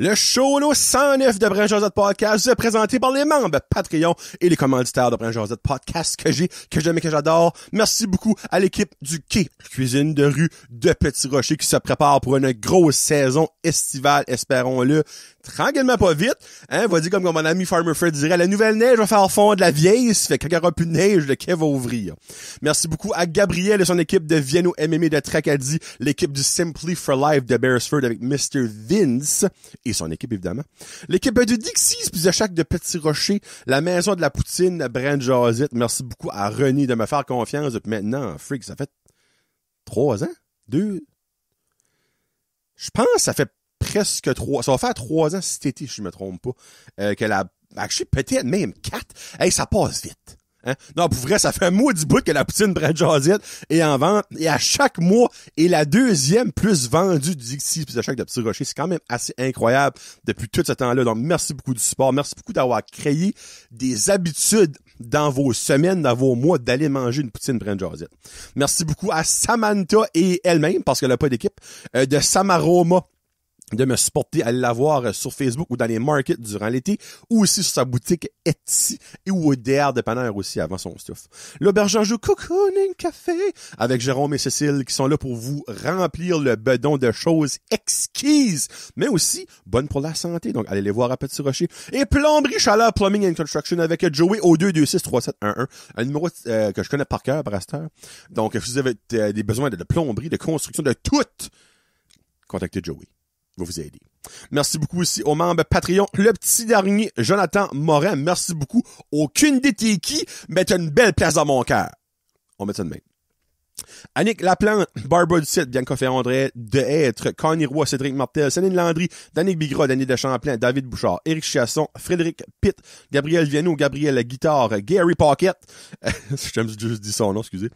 Le show 109 de Brun Josette Podcast présenté par les membres Patreon et les commanditaires de Brun Josette Podcast que j'ai, que j'aime et que j'adore. Merci beaucoup à l'équipe du Quai Cuisine de rue de Petit Rocher qui se prépare pour une grosse saison estivale, espérons-le. Tranquillement pas vite, hein, va dire comme mon ami Farmer Fred dirait, la nouvelle neige va faire fondre la vieille, ça fait qu'il n'y aura plus de neige, le quai va ouvrir. Merci beaucoup à Gabriel et son équipe de Vienno MMA de Tracadie, l'équipe du Simply for Life de Beresford avec Mr. Vince et son équipe, évidemment. L'équipe du Dixie's, puis de chaque de Petit Rocher, la maison de la poutine, Brand Jazit. Merci beaucoup à René de me faire confiance depuis maintenant. Freak, ça fait trois ans? Deux? Je pense que ça fait presque trois. Ça va faire trois ans cet été, si je me trompe pas. Euh, que la. Actually, peut-être même quatre. Hey, ça passe vite. Hein? Non, pour vrai, ça fait un mois du bout que la poutine Brad Jazette est en vente. Et à chaque mois, est la deuxième plus vendue du Dixie puis de chaque de Petit Rocher. C'est quand même assez incroyable depuis tout ce temps-là. Donc, merci beaucoup du support. Merci beaucoup d'avoir créé des habitudes dans vos semaines, dans vos mois, d'aller manger une poutine Brand Jazette. Merci beaucoup à Samantha et elle-même, parce qu'elle n'a pas d'équipe, euh, de Samaroma de me supporter, à l'avoir euh, sur Facebook ou dans les markets durant l'été, ou aussi sur sa boutique Etsy, et ou au DR de Panère aussi avant son stuff. L'auberge jeu Cocooning Café, avec Jérôme et Cécile, qui sont là pour vous remplir le bedon de choses exquises, mais aussi bonnes pour la santé. Donc, allez les voir à Petit Rocher. Et Plomberie Chaleur Plumbing and Construction avec Joey au 226-3711, un numéro euh, que je connais par cœur, par Donc, si vous avez euh, des besoins de, de plomberie, de construction, de tout, contactez Joey vous aider. Merci beaucoup aussi aux membres Patreon. Le petit dernier, Jonathan Morin. Merci beaucoup. Aucune des qui, mais une belle place dans mon cœur. On met ça de même. Annick Laplante, Barbara Ducette, Bianca Ferrandré, De Être, Connie Roy, Cédric Martel, Céline Landry, Danick Bigra, Danny Deschamplain, David Bouchard, Éric Chiasson, Frédéric Pitt, Gabriel Viano, Gabriel Guitare, Gary Pocket, j'aime juste son nom, excusez,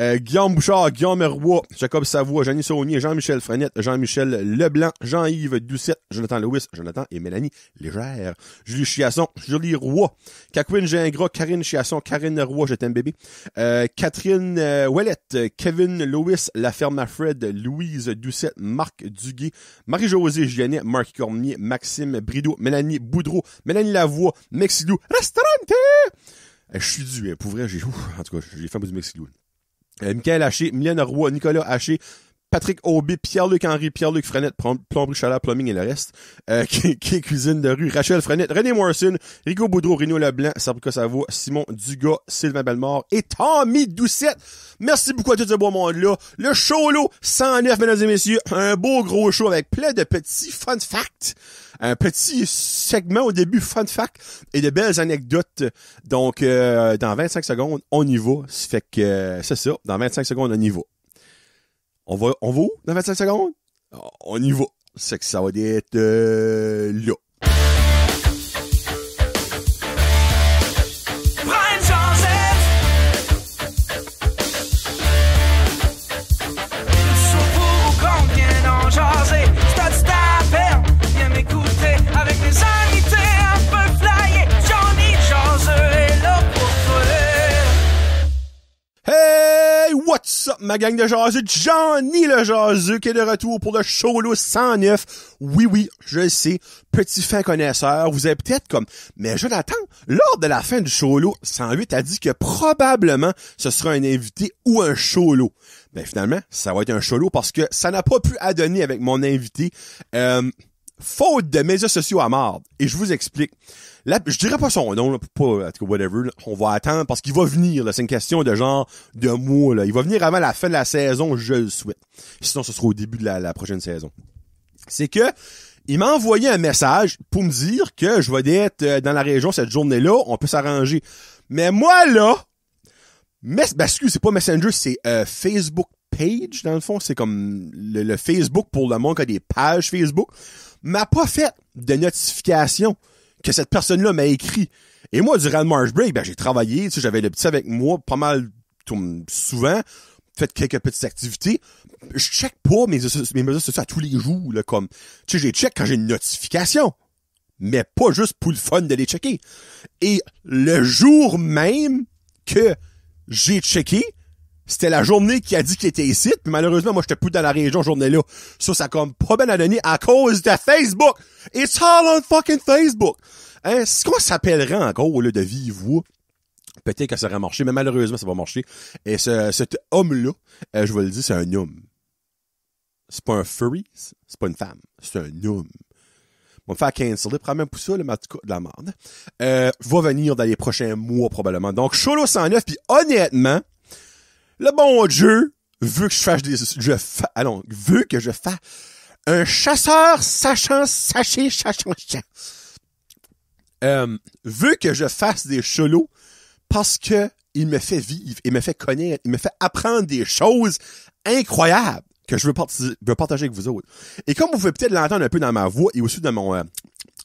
euh, Guillaume Bouchard, Guillaume Roy, Jacob Savoie, Jeannie Saunier, Jean-Michel Frenette, Jean-Michel Leblanc, Jean-Yves Doucette, Jonathan Lewis, Jonathan et Mélanie Légère, Julie Chiasson, Julie Roy, Kakwin Gingras, Karine Chiasson, Karine Roy, je t'aime bébé, euh, Catherine euh, Kevin Lewis, La Ferme Fred, Louise Doucette, Marc Duguay, Marie-Josée Giannet, Marc Cormier, Maxime Brideau, Mélanie Boudreau, Mélanie Lavoie, Mexilou, Restaurante! Eh, je suis dû, hein, pour vrai, j'ai, en tout cas, j'ai fait un du Mexilou. Euh, Michael Haché, Mylène Roy, Nicolas Haché, Patrick Aubé, Pierre-Luc Henry, Pierre-Luc Frenette, Plomberie Chaleur, Plumbing et le reste, euh, qui, qui cuisine de rue, Rachel Frenette, René Morrison, Rico Boudreau, Rino Leblanc, Sabrica Savoie, Simon Dugas, Sylvain Bellemare et Tommy Doucette. Merci beaucoup à tout ce beau monde-là. Le show là, 109, mesdames et messieurs, un beau gros show avec plein de petits fun facts un petit segment au début, fun fact, et de belles anecdotes. Donc, euh, dans 25 secondes, on y va. Ça fait que, c'est ça, dans 25 secondes, on y va. On va, on va où dans 25 secondes? On y va. C'est que ça va être euh, là. What's up, ma gang de jaseux? Johnny le jaseux qui est de retour pour le show là 109. Oui, oui, je le sais, petit fin connaisseur. Vous avez peut-être comme, mais Jonathan, lors de la fin du show là 108 a dit que probablement ce sera un invité ou un show là. Ben finalement, ça va être un show parce que ça n'a pas pu adonner avec mon invité. Euh, faute de médias sociaux à marde. Et je vous explique. Là, je dirais pas son nom, là, pas, tout cas, whatever, là. on va attendre parce qu'il va venir. C'est une question de genre, de mois, là. Il va venir avant la fin de la saison, je le souhaite. Sinon, ce sera au début de la, prochaine saison. C'est que, il m'a envoyé un message pour me dire que je vais être euh, dans la région cette journée-là, on peut s'arranger. Mais moi, là, mais, ben, excuse, c'est pas Messenger, c'est euh, Facebook page, dans le fond. C'est comme le, le Facebook pour le monde qui a des pages Facebook. M'a pas fait de notification que cette personne-là m'a écrit. Et moi, durant le March Break, ben, j'ai travaillé, tu sais, j'avais le petit avec moi pas mal souvent, fait quelques petites activités. Je check pas mes, mes sociaux à tous les jours, là, comme, tu sais, j'ai check quand j'ai une notification. Mais pas juste pour le fun de les checker. Et le jour même que j'ai checké, C'était la journée qui a dit qu'il était ici, puis malheureusement, moi, j'étais plus dans la région journée-là. Ça, ça a comme pas bien à donner à cause de Facebook. It's all on fucking Facebook. Hein, ce qu'on s'appellerait encore, là, de vive voix, peut-être que ça aurait marché, mais malheureusement, ça va marcher. Et ce, cet homme-là, euh, je vous le dis, c'est un homme. C'est pas un furry, c'est pas une femme, c'est un homme. On va me faire canceler, probablement pour ça, le mat de la merde. Euh, va venir dans les prochains mois, probablement. Donc, Cholo 109, puis honnêtement, le bon Dieu veut que je fasse des, je fa, allons, veut que je fasse un chasseur sachant, saché, sachant, sachant. Euh, veut que je fasse des cholos parce que il me fait vivre, il me fait connaître, il me fait apprendre des choses incroyables que je veux partager avec vous autres. Et comme vous pouvez peut-être l'entendre un peu dans ma voix et aussi dans mon euh,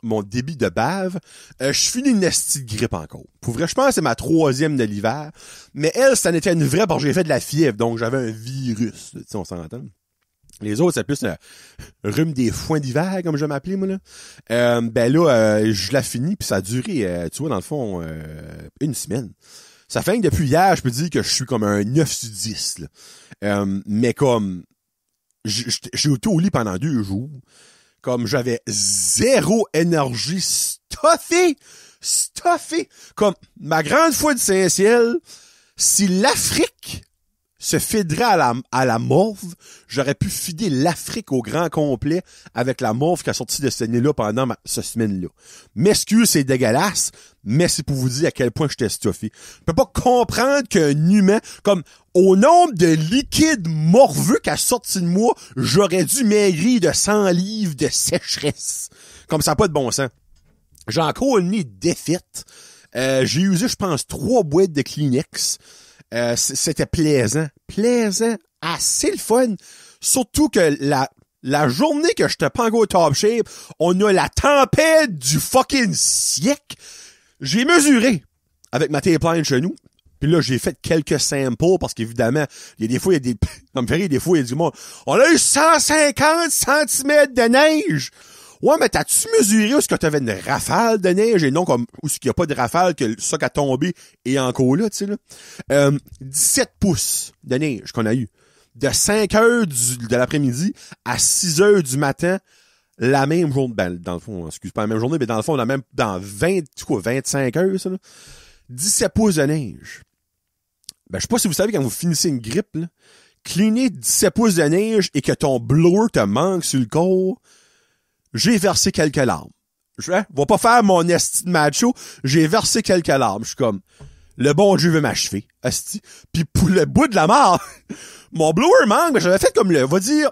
mon débit de bave, euh, je finis une nasty de grippe encore. Pour vrai, je pense que c'est ma troisième de l'hiver. Mais elle, ça en était une vraie parce que j'ai fait de la fièvre, donc j'avais un virus. Tu sais, on s'entend. Les autres, c'est plus le rhume des foins d'hiver, comme je m'appelais, moi, là. Euh, ben là, euh, je l'ai fini, puis ça a duré, euh, tu vois, dans le fond, euh, une semaine. Ça fait que depuis hier, je peux dire que je suis comme un 9 sur 10, là. Euh, mais comme, j'étais- au lit pendant deux jours. Comme j'avais zéro énergie stuffée, stuffée. Comme ma grande foi du Saint-Ciel, si l'Afrique se fiderait à la, à morve, j'aurais pu fider l'Afrique au grand complet avec la morve qui a sorti de cette année-là pendant ma, cette semaine-là. M'excuse, c'est dégueulasse, mais c'est pour vous dire à quel point j'étais stuffé. Je peux pas comprendre qu'un humain, comme au nombre de liquides morveux qu'a sorti de moi, j'aurais dû maigrir de 100 livres de sécheresse. Comme ça, pas de bon sens. J'ai encore une nez défaite. Euh, j'ai usé, je pense, trois boîtes de Kleenex. Euh, c'était plaisant. Plaisant. Assez le fun. Surtout que la, la journée que j'étais pas encore au top shape, on a la tempête du fucking siècle. J'ai mesuré avec ma tape chez nous. Puis là, j'ai fait quelques samples parce qu'évidemment, il y a des fois, il y a des, comme des fois, il y a du monde. On a eu 150 cm de neige. Ouais, mais t'as-tu mesuré où est-ce que t'avais une rafale de neige? Et non comme où est-ce qu'il n'y a pas de rafale que ça qui a tombé est encore là, tu sais, là? Euh, 17 pouces de neige qu'on a eu. De 5 heures du- de l'après-midi à 6 heures du matin, la même journée, ben, dans le fond, excuse pas la même journée, mais dans le fond, on a même, dans 20, quoi, 25 heures, ça, là. 17 pouces de neige. Ben, je sais pas si vous savez quand vous finissez une grippe, là, cleaner 17 pouces de neige et que ton blower te manque sur le corps, j'ai versé quelques larmes. Je hein, va pas faire mon esti de macho, j'ai versé quelques larmes. Je suis comme, le bon Dieu veut m'achever, esti. Puis pour le bout de la mort, mon blower manque, ben j'avais fait comme le, va dire,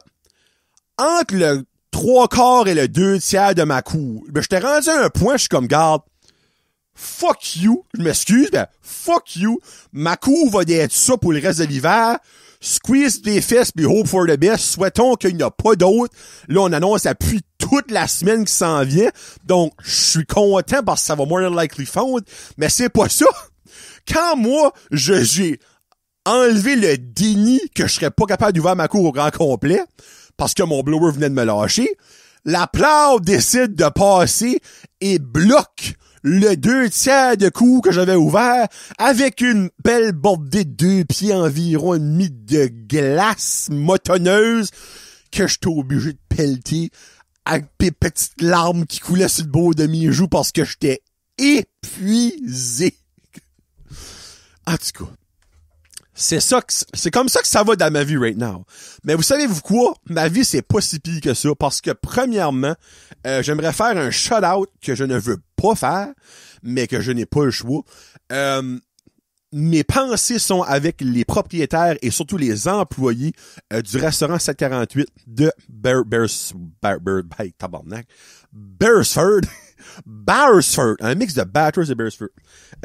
entre le trois quarts et le deux tiers de ma cour. Ben, j'étais rendu un point, je suis comme, garde, fuck you, je m'excuse, ben, fuck you, ma cour va être ça pour le reste de l'hiver, squeeze tes fesses puis hope for the best, souhaitons qu'il n'y a pas d'autre. Là, on annonce depuis toute la semaine qui s'en vient, donc je suis content parce que ça va more than likely fondre, mais c'est pas ça. Quand moi, je, j'ai enlevé le déni que je serais pas capable d'ouvrir ma cour au grand complet, parce que mon blower venait de me lâcher, la plante décide de passer et bloque le deux tiers de coup que j'avais ouvert avec une belle bordée de deux pieds environ demi de glace motonneuse que j'étais obligé de pelleter avec des petites larmes qui coulaient sur le beau de mes joues parce que j'étais épuisé. En tout cas, c'est ça que, c'est comme ça que ça va dans ma vie right now. Mais vous savez-vous quoi? Ma vie, c'est pas si pire que ça parce que premièrement, euh, j'aimerais faire un shout-out que je ne veux pas faire, mais que je n'ai pas le choix. Euh, mes pensées sont avec les propriétaires et surtout les employés euh, du restaurant 748 de Bear, Bears, Beresford, un mix de Batters et Beresford,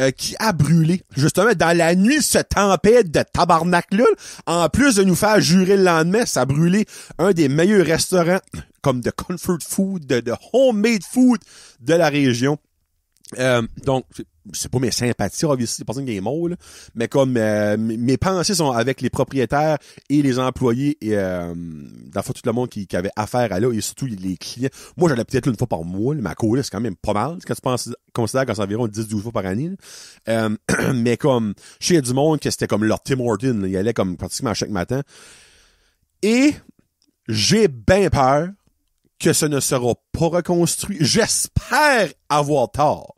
euh, qui a brûlé, justement, dans la nuit, cette tempête de tabarnak-là, en plus de nous faire jurer le lendemain, ça a brûlé un des meilleurs restaurants, comme de comfort food, de, de homemade food de la région. Euh, donc, c'est pas mes sympathies, obviously, c'est pas est mort, là, mais comme euh, mes pensées sont avec les propriétaires et les employés et euh, tout le monde qui, avait affaire à là et surtout les clients. Moi, j'allais peut-être une fois par mois, là, à côté, c'est quand même pas mal quand tu penses, considères que c'est environ 10-12 fois par année. Euh, mais comme, a du monde que c'était comme leur Tim Horton, il allait comme pratiquement chaque matin. Et j'ai bien peur que ce ne sera pas reconstruit. J'espère avoir tort.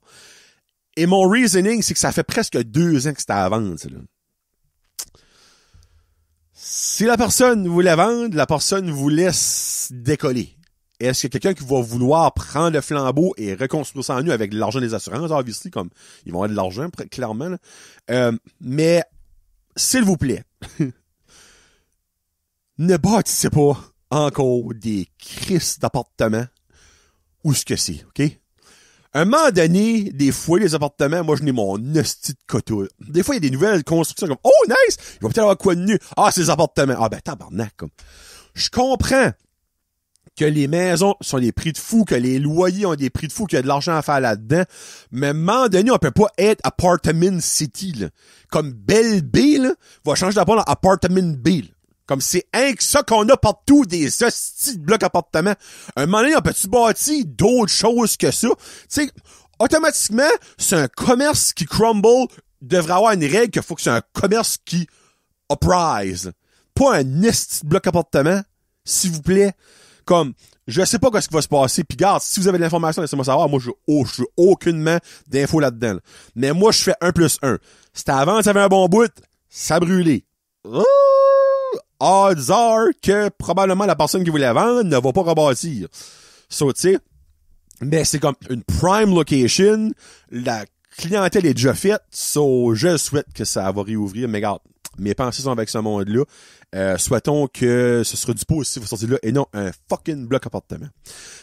Et mon reasoning, c'est que ça fait presque deux ans que c'était à vendre, là. Si la personne voulait vendre, la personne vous laisse décoller. Est-ce qu'il y a quelqu'un qui va vouloir prendre le flambeau et reconstruire ça en nu avec l'argent des assurances, obviously, comme ils vont avoir de l'argent, clairement. Euh, mais, s'il vous plaît, ne bâtissez pas encore des crises d'appartements où ce que c'est, OK? Un moment donné, des fois, les appartements, moi, je n'ai mon hostie de coteau. Des fois, il y a des nouvelles constructions comme, oh, nice! Il va peut-être avoir quoi de nu? Ah, les appartements. Ah, ben, tabarnak, comme. Je comprends que les maisons sont des prix de fou, que les loyers ont des prix de fou, qu'il y a de l'argent à faire là-dedans. Mais à un moment donné, on peut pas être apartment city, là. Comme Belle B, là, va changer d'appart en apartment B. Comme c'est un que ça qu'on a partout, des hosties de blocs appartements. Un moment donné, on peut-tu d'autres choses que ça? Tu sais, automatiquement, c'est un commerce qui crumble devrait avoir une règle qu'il faut que c'est un commerce qui uprise. Pas un esti de bloc appartement, s'il vous plaît. Comme, je sais pas ce qui va se passer. Puis garde, si vous avez de l'information, laissez-moi savoir. Moi, je oh, j'ai aucunement d'infos là-dedans. là. Mais moi, je fais un plus un. C'était avant, ça avait un bon bout, ça a brûlé. Odds are que probablement la personne qui voulait vendre ne va pas rebâtir. So, tu mais c'est comme une prime location, la clientèle est déjà faite, so je souhaite que ça va réouvrir, mais regarde, mes pensées sont avec ce monde-là. Euh, souhaitons que ce sera du positif sorti là et non un fucking bloc appartement.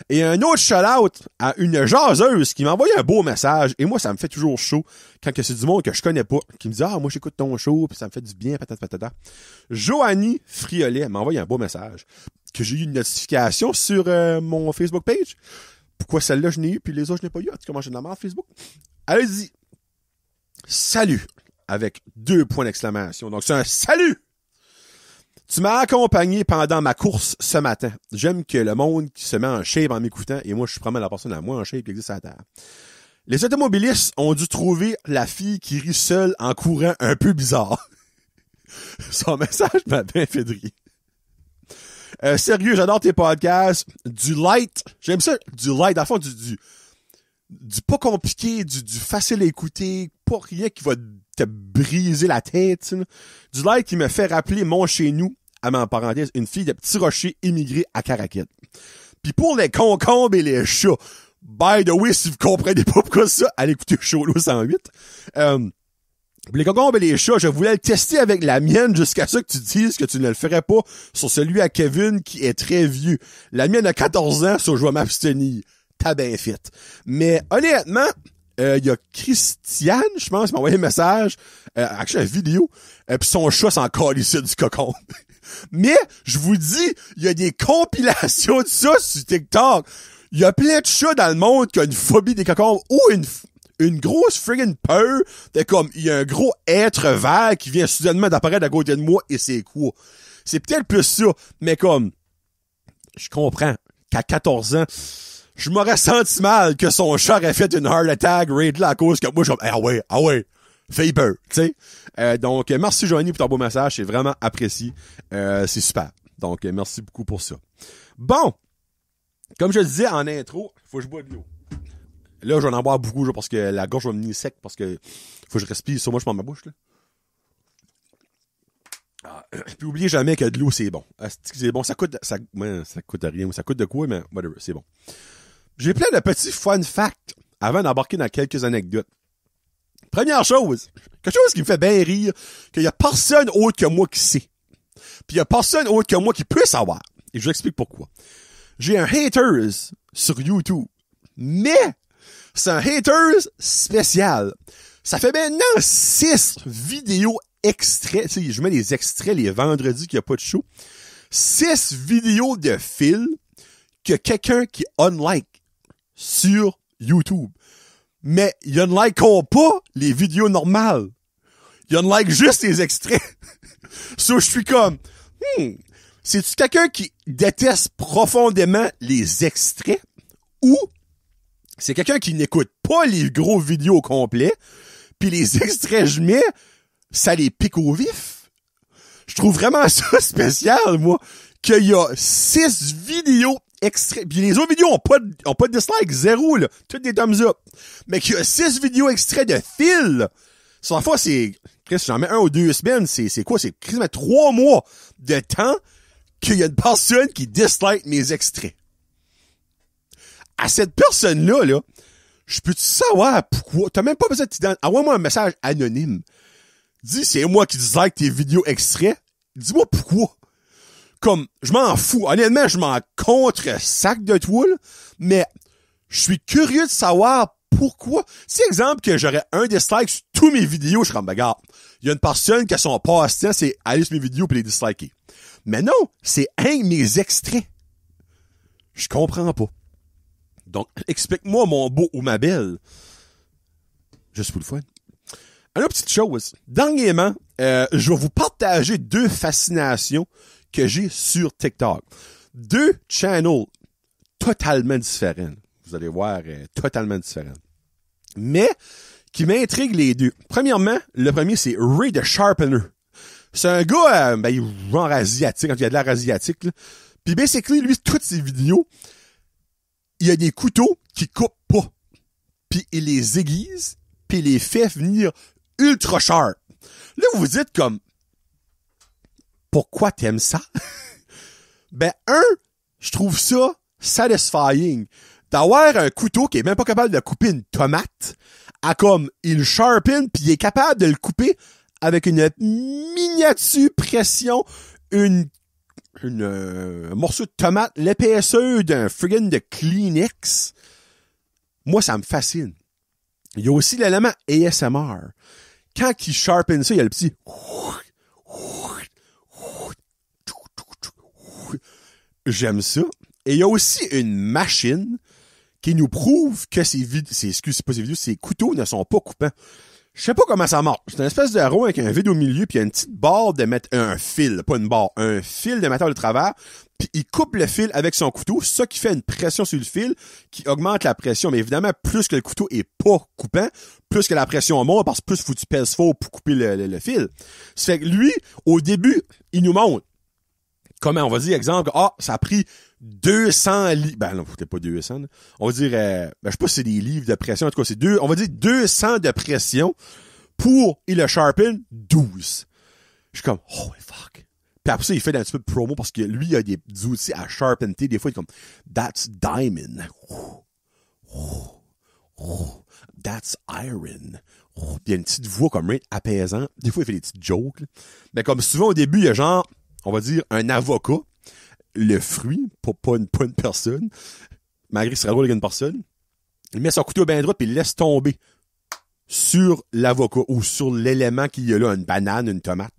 Et un autre shout-out à une jaseuse qui m'a envoyé un beau message et moi ça me fait toujours chaud quand que c'est du monde que je connais pas qui me dit ah moi j'écoute ton show puis ça me fait du bien patata patata. Joanie Friolet m'a envoyé un beau message que j'ai eu une notification sur euh, mon Facebook page. Pourquoi celle-là je n'ai eu puis les autres je n'ai pas eu? En tout cas, j'ai de la merde Facebook. Elle a dit Salut avec deux points d'exclamation. Donc c'est un salut! Tu m'as accompagné pendant ma course ce matin. J'aime que le monde qui se met en shape en m'écoutant, et moi je suis vraiment la personne à moi en shape qui existe à la terre. Les automobilistes ont dû trouver la fille qui rit seule en courant un peu bizarre. Son message m'a bien fait rire. Euh, sérieux, j'adore tes podcasts. Du light. J'aime ça. Du light. À fond, du, du, du pas compliqué, du facile à écouter. Pas rien qui va te briser la tête. Du light qui me fait rappeler mon chez nous, à ma parenthèse, une fille de petit rocher immigré à Caraquette. Puis pour les concombres et les chats, by the way, si vous comprenez pas pourquoi ça, allez écouter Cholo 108. Euh, les concombres et les chats, je voulais le tester avec la mienne jusqu'à ce que tu dises que tu ne le ferais pas sur celui à Kevin qui est très vieux. La mienne a 14 ans, so je vais m'abstenir. T'as bien fait. Mais honnêtement, euh, y a Christiane, je pense, qui m'a envoyé un message, euh, actually, une vidéo, euh, puis son chat s'en calissait du cocon. Mais, je vous dis, il y a des compilations de ça sur TikTok. Il y a plein de chats dans le monde qui ont une phobie des cocombes ou une, une grosse friggin' peur de comme, il y a un gros être vert qui vient soudainement d'apparaître à côté de moi et c'est quoi? C'est peut-être plus ça, mais comme, je comprends qu'à 14 ans, je m'aurais senti mal que son chat ait fait une heart attack raid là à cause que moi je ah ouais, ah ouais, peur, tu sais. Euh, donc, euh, merci Joanie pour ton beau message, c'est vraiment apprécié. Euh, c'est super. Donc, euh, merci beaucoup pour ça. Bon, comme je le disais en intro, faut que je bois de l'eau. Là, je vais en boire beaucoup parce que la gorge va me venir sec parce que faut que je respire. Sur moi, je prends ma bouche là. Ah, puis oubliez jamais que de l'eau c'est bon. C'est bon, ça coûte ça, ça coûte rien, ça coûte de quoi mais whatever, c'est bon. J'ai plein de petits fun facts avant d'embarquer dans quelques anecdotes. Première chose, quelque chose qui me fait bien rire, qu'il y a personne autre que moi qui sait. Puis il y a personne autre que moi qui peut savoir. Et je vous explique pourquoi. J'ai un haters sur YouTube. Mais c'est un haters spécial. Ça fait maintenant six vidéos extraits. Tu sais, je mets des extraits les vendredis qu'il n'y a pas de show. Six vidéos de fil que quelqu'un qui unlike sur YouTube. Mais il y a une like pas les vidéos normales. Il y a une like juste les extraits. so, je suis comme, hmm, c'est-tu quelqu'un qui déteste profondément les extraits ou c'est quelqu'un qui n'écoute pas les gros vidéos complets puis les extraits je mets, ça les pique au vif? Je trouve vraiment ça spécial, moi, qu'il y a six vidéos les autres vidéos ont pas, de- ont pas de dislike, zéro, là. Toutes des thumbs up. Mais qu'il y a six vidéos extraits de fil. La fois, c'est, Chris, j'en mets un ou deux semaines, c'est, c'est quoi? C'est quasiment trois mois de temps qu'il y a une personne qui dislike mes extraits. À cette personne-là, là, je peux-tu savoir pourquoi? T'as même pas besoin de. Envoie-moi un message anonyme. Dis, c'est moi qui dislike tes vidéos extraits. Dis-moi pourquoi. Comme, je m'en fous. Honnêtement, je m'en contre sac de toi, là, mais je suis curieux de savoir pourquoi. Si exemple que j'aurais un dislike sur tous mes vidéos, je serais comme, bagarre. Il y a une personne qui a son passe-temps, c'est aller sur mes vidéos et les disliker. Mais non, c'est un de mes extraits. Je comprends pas. Donc, explique-moi mon beau ou ma belle. Juste pour le fun. Autre petite chose. Dernièrement, euh, je vais vous partager deux fascinations que j'ai sur TikTok. Deux channels totalement différents. Vous allez voir, euh, totalement différents. Mais qui m'intriguent les deux. Premièrement, le premier, c'est Ray the Sharpener. C'est un gars, euh, ben, genre asiatique, quand il a de l'air asiatique, là. Puis basically, lui, toutes ses vidéos, il a des couteaux qui coupent pas. Puis il les aiguise, puis il les fait venir ultra sharp. Là, vous vous dites comme, pourquoi t'aimes ça? ben, un, je trouve ça satisfying. D'avoir un couteau qui est même pas capable de couper une tomate, à comme, il sharpen, puis il est capable de le couper avec une miniature pression, une, une euh, un morceau de tomate, l'épaisseur d'un friggin' de Kleenex. Moi, ça me fascine. Il y a aussi l'élément ASMR. Quand il sharpen ça, il y a le petit J'aime ça. Et il y a aussi une machine qui nous prouve que ces couteaux ne sont pas coupants. Je sais pas comment ça marche. C'est une espèce de rond avec un vide au milieu puis une petite barre de mettre un fil, pas une barre, un fil de métal de travers. Puis il coupe le fil avec son couteau, ça qui fait une pression sur le fil qui augmente la pression. Mais évidemment, plus que le couteau est pas coupant, plus que la pression monte parce que plus faut que tu fort pour couper le, le- le fil. Ça fait que lui, au début, il nous montre comment on va dire exemple ah ça a pris 200 livres ben non peut-être pas 200 là. on va dire euh, ben, je sais pas si c'est des livres de pression en tout cas c'est deux on va dire 200 de pression pour il le sharpen 12 je suis comme oh fuck puis après ça il fait un petit peu de promo parce que lui il a des outils à sharpenter des fois il est comme that's diamond. That's iron. Puis il y a une petite voix comme right, apaisante. Des fois il fait des petites jokes mais comme souvent au début il y a genre on va dire, un avocat, le fruit, pas, pas, une, pas une personne, malgré qu'il serait drôle avec une personne, il met son couteau bien droit puis il laisse tomber sur l'avocat ou sur l'élément qu'il y a là, une banane, une tomate.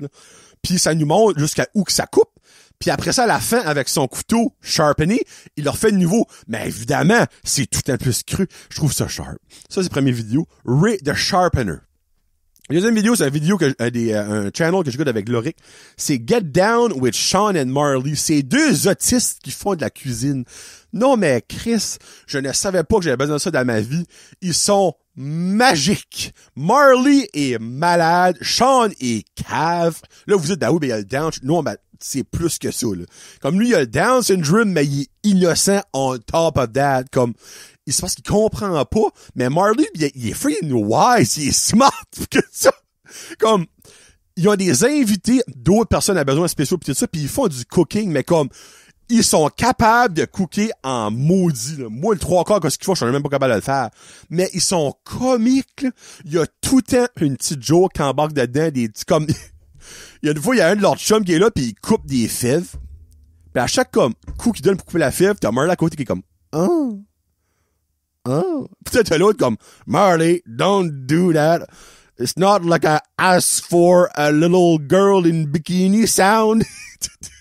Puis ça nous montre jusqu'à où que ça coupe. Puis après ça, à la fin, avec son couteau sharpené, il leur fait de nouveau. Mais évidemment, c'est tout un plus cru. Je trouve ça sharp. Ça, c'est la première vidéo. Ray the Sharpener. La deuxième vidéo, c'est une vidéo que, euh, des, un channel que j'écoute avec Loric. C'est Get Down with Sean and Marley. C'est deux autistes qui font de la cuisine. Non, mais Chris, je ne savais pas que j'avais besoin de ça dans ma vie. Ils sont magiques. Marley est malade. Sean est cave. Là, vous dites, ah oui, il y a le down. Non, ben, c'est plus que ça. Comme lui, il a le down syndrome, mais il est innocent on top of that. Comme, il se passe qu'il comprend pas, mais Marley, il, est- il est freaking wise, il est smart que ça. Comme, ils ont des invités, d'autres personnes à besoin spéciaux pis tout ça, puis ils font du cooking, mais comme, ils sont capables de cooker en maudit. Là. Moi, le trois quarts, qu'est-ce qu'ils font, je suis même pas capable de le faire. Mais ils sont comiques. Il y a tout le temps une petite joke qui embarque dedans, des comme... il y a une fois, il y a un de leurs chums qui est là, puis il coupe des fèves. Puis à chaque comme coup qu'il donne pour couper la fève, t'as Marley à côté qui est comme... Oh. Oh. Puis t'as l'autre comme, Marley, don't do that. It's not like I asked for a little girl in bikini sound.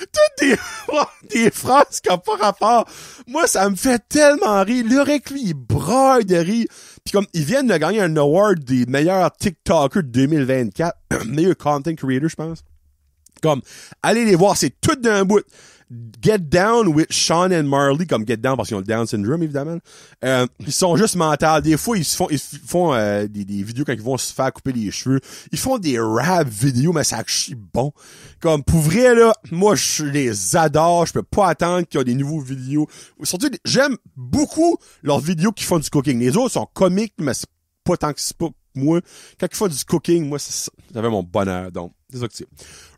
toutes des, des phrases qui ont pas rapport. Moi, ça me fait tellement rire. Le rec, lui, il braille de rire. Puis comme, ils viennent de gagner un award des meilleurs TikTokers de 2024. meilleur content creator, je pense. Comme, allez les voir, c'est tout d'un bout. Get Down with Sean and Marley, comme Get Down parce qu'ils ont le Down syndrome, évidemment. Euh, ils sont juste mentaux. Des fois, ils se font, ils font euh, des, des, vidéos quand ils vont se faire couper les cheveux. Ils font des rap vidéos, mais ça chie bon. Comme, pour vrai, là, moi, je les adore. Je peux pas attendre qu'ils aient des nouveaux vidéos. Surtout, j'aime beaucoup leurs vidéos qui font du cooking. Les autres sont comiques, mais c'est pas tant que c'est pas moi. Quand ils font du cooking, moi, ça avait mon bonheur. Donc, c'est ça que c'est.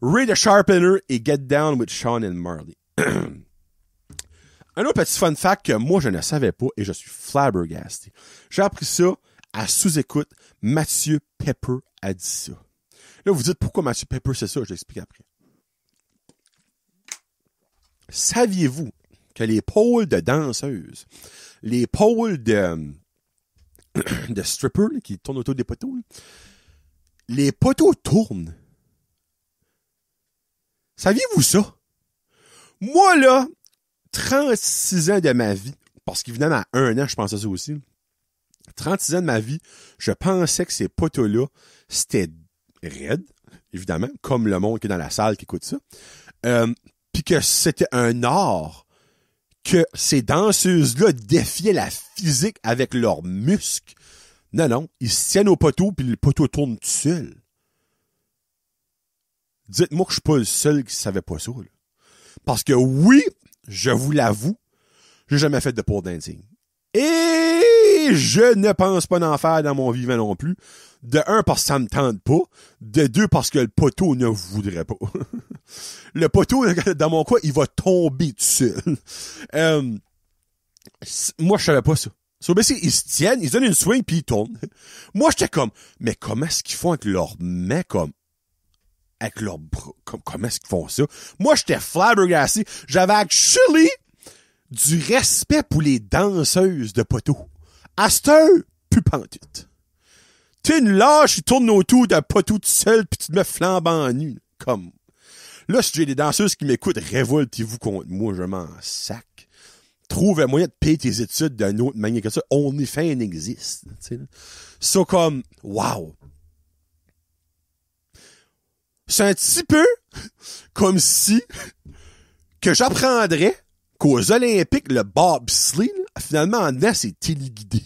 Ray the Sharpener et Get Down with Sean and Marley. Un autre petit fun fact que moi je ne savais pas et je suis flabbergasté. J'ai appris ça à sous-écoute. Mathieu Pepper a dit ça. Là, vous dites pourquoi Mathieu Pepper c'est ça, je l'explique après. Saviez-vous que les pôles de danseuses, les pôles de, de strippers qui tournent autour des poteaux, les poteaux tournent. Saviez-vous ça? Moi, là, 36 ans de ma vie, parce qu'évidemment, à un an, je pensais ça aussi. 36 ans de ma vie, je pensais que ces poteaux-là, c'était raide, évidemment, comme le monde qui est dans la salle qui écoute ça. Euh, Puis que c'était un art que ces danseuses-là défiaient la physique avec leurs muscles. Non, non, ils se tiennent au poteau, puis le poteau tourne tout seul. Dites-moi que je suis pas le seul qui savait pas ça. Là. Parce que oui, je vous l'avoue, j'ai jamais fait de pole dancing. Et je ne pense pas d'en faire dans mon vivant non plus. De un, parce que ça me tente pas. De deux, parce que le poteau ne voudrait pas. le poteau, dans mon cas, il va tomber seul. Euh, moi, je savais pas ça. So, ben, ils se tiennent, ils donnent une swing, puis ils tournent. Moi, j'étais comme, mais comment est-ce qu'ils font avec leurs mains comme avec leurs bras. comment est-ce qu'ils font ça? Moi, j'étais flabbergasté. J'avais actually du respect pour les danseuses de poteau. Heure, plus pantoute. T'es une lâche qui tourne autour d'un poteau tout seul pis tu te mets flambant nu. Comme. Là, si j'ai des danseuses qui m'écoutent, révoltez-vous contre moi, je m'en sac. Trouve un moyen de payer tes études d'une autre manière que ça. On est fin existe. Ça, so, comme, wow c'est un petit peu comme si que j'apprendrais qu'aux Olympiques, le bobsleigh, finalement, en dedans, c'est téléguidé.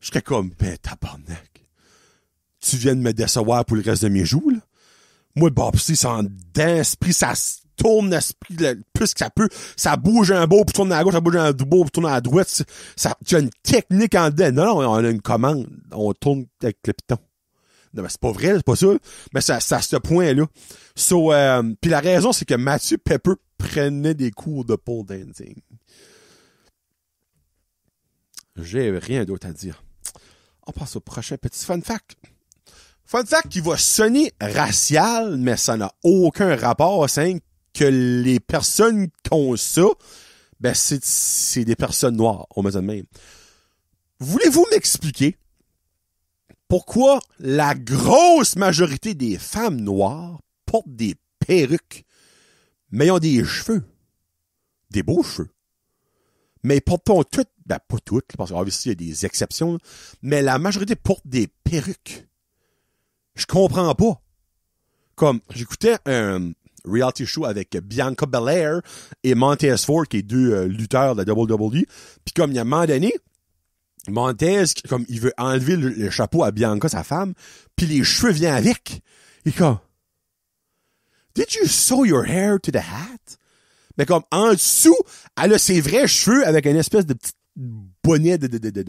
J'étais comme, ben, tabarnak. Tu viens de me décevoir pour le reste de mes jours, là. Moi, le bobsleigh, c'est en dedans, esprit, ça tourne l'esprit le plus que ça peut. Ça bouge un beau, puis tourne à gauche, ça bouge un beau, puis tourne à droite. Ça, tu as une technique en dedans. Non, non, on a une commande. On tourne avec le piton. Non, mais c'est pas vrai, c'est pas ça. Mais c'est à ce point-là. So, euh, puis la raison, c'est que Mathieu Pepper prenait des cours de pole dancing. J'ai rien d'autre à dire. On passe au prochain petit fun fact. Fun fact qui va sonner racial, mais ça n'a aucun rapport, c'est que les personnes qui ont ça, ben c'est des personnes noires, on me dit même. Voulez-vous m'expliquer pourquoi la grosse majorité des femmes noires portent des perruques, mais ont des cheveux. Des beaux cheveux? Mais portent pas toutes, ben pas toutes, parce qu'obviously il y a des exceptions, mais la majorité portent des perruques. Je comprends pas. Comme, j'écoutais un reality show avec Bianca Belair et Montez Ford, qui est deux euh, lutteurs de la WWE, puis comme il y a un moment donné, Montez, comme il veut enlever le, chapeau à Bianca, sa femme, puis les cheveux viennent avec. Il comme, Did you sew your hair to the hat? Mais comme en dessous, elle a ses vrais cheveux avec une espèce de petit bonnet de, de, de,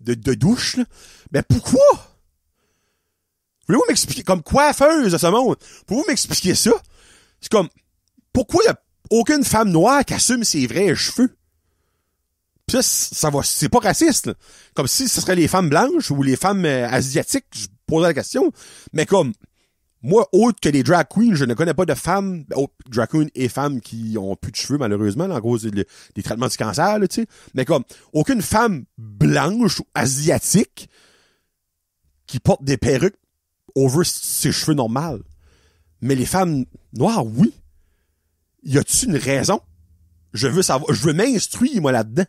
de, de, douche. Là. Mais pourquoi? Voulez-vous m'expliquer, comme coiffeuse de ce monde, pouvez-vous m'expliquer ça? C'est comme, pourquoi il y a aucune femme noire qui assume ses vrais cheveux? Pis ça, va, c'est pas raciste. Comme si ce serait les femmes blanches ou les femmes euh, asiatiques, je posais la question. Mais comme, moi, autre que les drag queens, je ne connais pas de femmes, oh, drag queens et femmes qui ont plus de cheveux, malheureusement, à cause des, traitements du cancer, tu sais. Mais comme, aucune femme blanche ou asiatique qui porte des perruques over ses cheveux normaux. Mais les femmes noires, oui. y a-tu une raison? Je veux savoir, je veux m'instruire, moi, là-dedans.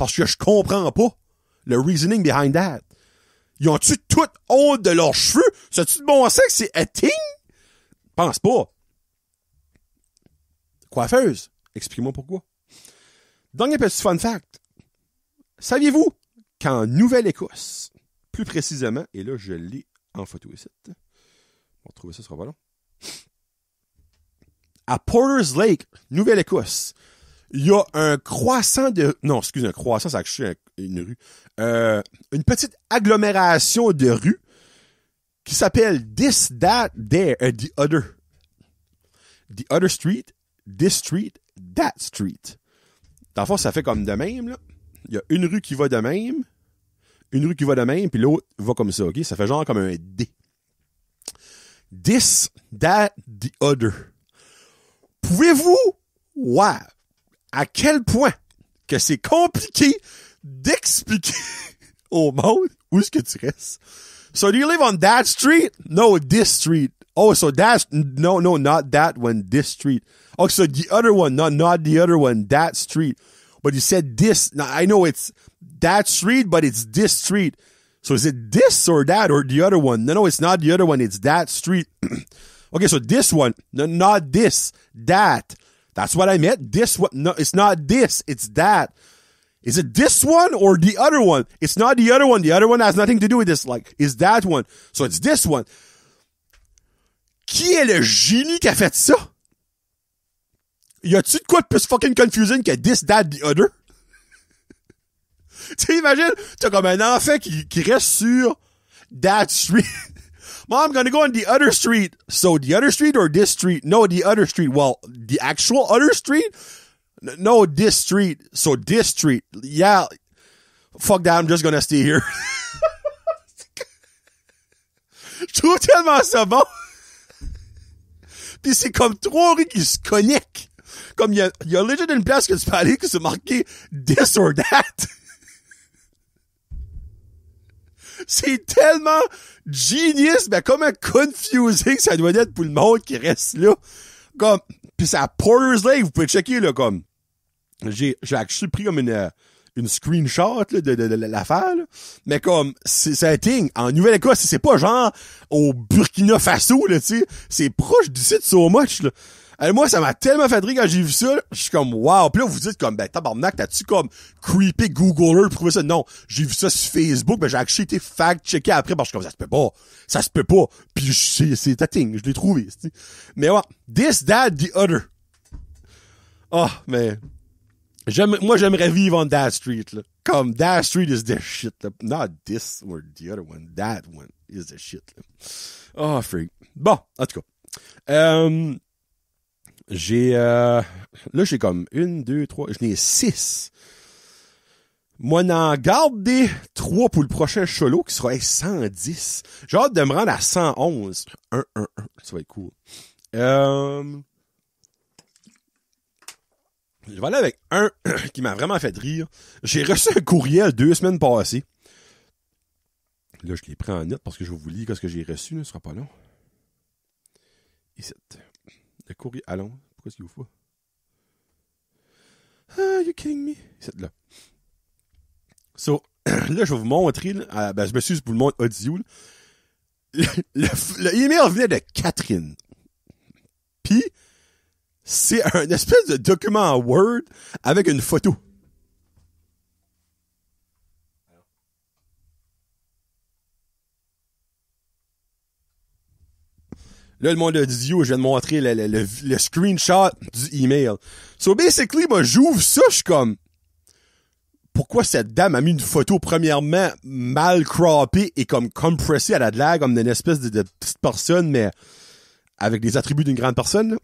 Parce que je comprends pas le reasoning behind that. Ils ont-tu toute honte de leurs cheveux? C'est-tu de bon sens que c'est a thing? Pense pas. Coiffeuse. Explique-moi pourquoi. Dernier petit fun fact. Saviez-vous qu'en Nouvelle-Écosse, plus précisément, et là, je l'ai en photo ici. On va retrouver ça, ce sera pas long. À Porter's Lake, Nouvelle-Écosse, il y a un croissant de... Non, excuse, un croissant, ça a une rue. Euh, une petite agglomération de rues qui s'appelle This, That, There, euh, The Other. The Other Street, This Street, That Street. Dans le fond, ça fait comme de même, là. Il y a une rue qui va de même, une rue qui va de même, puis l'autre va comme ça, OK? Ça fait genre comme un D. This, that, the other. Pouvez-vous, ouais, à quel point que c'est compliqué d'expliquer au monde où est-ce que tu restes? So do you live on that street? No, this street. Oh, so that's, no, no, not that one, this street. Oh, so the other one, not, not the other one, that street. But you said this. Now, I know it's that street, but it's this street. So is it this or that or the other one? No, no, it's not the other one. It's that street. okay, so this one, no, not this, that. That's what I meant. This one, no, it's not this, it's that. Is it this one or the other one? It's not the other one. The other one has nothing to do with this. Like, is that one. So it's this one. Qui est le génie qui a fait ça? Y a-tu de quoi de plus fucking confusing que this, that, the other? tu sais, imagine, t'as comme un enfant qui, qui reste sur that street. Mom, I'm gonna go on the other street. So the other street or this street? No, the other street. Well, the actual other street? No, this street. So this street. Yeah. Fuck that, I'm just gonna stay here. Je trouve tellement ça bon. Pis c'est comme trois rues qui se connectent. Comme il y a, y a legit une place que tu peux aller que c'est marqué this or that. C'est tellement genius, mais comment confusing ça doit être pour le monde qui reste là. Comme, pis à Porter's Lake, vous pouvez checker, là, comme, j'ai, j'ai pris comme une, euh, une screenshot, de, de, de, l'affaire. Mais comme, c'est, c'est un thing. En Nouvelle-Écosse, c'est pas genre au Burkina Faso, là, tu sais. C'est proche du site so much, là. Et moi, ça m'a tellement fait rire quand j'ai vu ça. Je suis comme, wow. Puis là, vous dites comme, ben, tabarnak, t'as-tu comme creepy Googler pour trouver ça? Non. J'ai vu ça sur Facebook, ben, j'ai actually été fact-checké après parce que comme, ça se peut pas. Ça se peut pas. Puis c'est, thing. Je l'ai trouvé, Mais ouais. This, that, the other. Ah, mais. J'aime, moi, j'aimerais vivre on that street, là. Comme, that street is the shit, là. Not this or the other one. That one is the shit, là. Oh, freak. Bon, en tout cas. Euh, j'ai, euh, là, j'ai comme une, deux, trois, j'en ai six. Moi, n'en garder trois pour le prochain solo qui sera hey, 110. J'ai hâte de me rendre à 111. Un, un, un. Ça va être cool. Euh, je vais aller avec un qui m'a vraiment fait rire. J'ai reçu un courriel deux semaines passées. Là, je l'ai pris en note parce que je vous lire ce que j'ai reçu, là, sera pas long. Ici. Le courrier. Allons. Pourquoi est-ce qu'il vous faut? Ah, you kidding me? Ici, là. So, là, je vais vous montrer, là, ben, je m'excuse pour le monde audio, là. Le, le, le email venait de Catherine. Puis, c'est un espèce de document Word avec une photo. Là, le monde audio, je viens de montrer le, le, le, le screenshot du email. So, basically, moi, j'ouvre ça, je suis comme, pourquoi cette dame a mis une photo, premièrement, mal croppée et comme compressée à la drague, comme d'une espèce de, petite personne, mais avec des attributs d'une grande personne.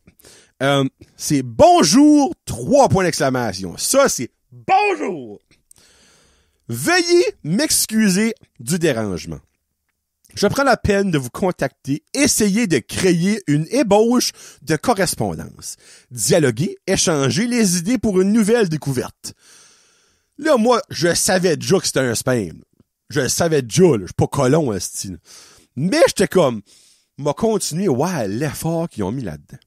Euh, c'est bonjour, trois points d'exclamation. Ça, c'est bonjour. Veuillez m'excuser du dérangement. Je prends la peine de vous contacter, essayer de créer une ébauche de correspondance, dialoguer, échanger les idées pour une nouvelle découverte. Là, moi, je savais déjà que c'était un spam. Je savais déjà, là. Je suis pas colon, à style. Mais j'étais comme, m'a continué, ouais, l'effort qu'ils ont mis là-dedans.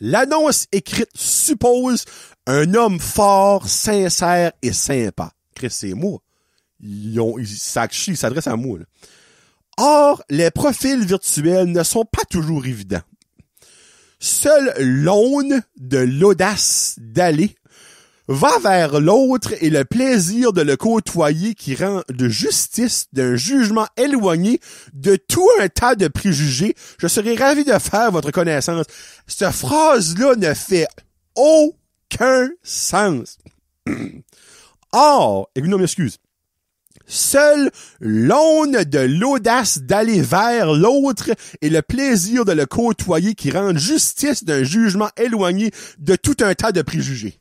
L'annonce écrite suppose un homme fort, sincère et sympa. Chris, c'est moi. Ils ont, ils, ça, à moi, là. Or, les profils virtuels ne sont pas toujours évidents. Seul l'aune de l'audace d'aller va vers l'autre et le plaisir de le côtoyer qui rend de justice d'un jugement éloigné de tout un tas de préjugés. Je serais ravi de faire votre connaissance. Cette phrase-là ne fait aucun sens. Or, et non, m'excuse. Seul l'aune de l'audace d'aller vers l'autre et le plaisir de le côtoyer qui rend justice d'un jugement éloigné de tout un tas de préjugés.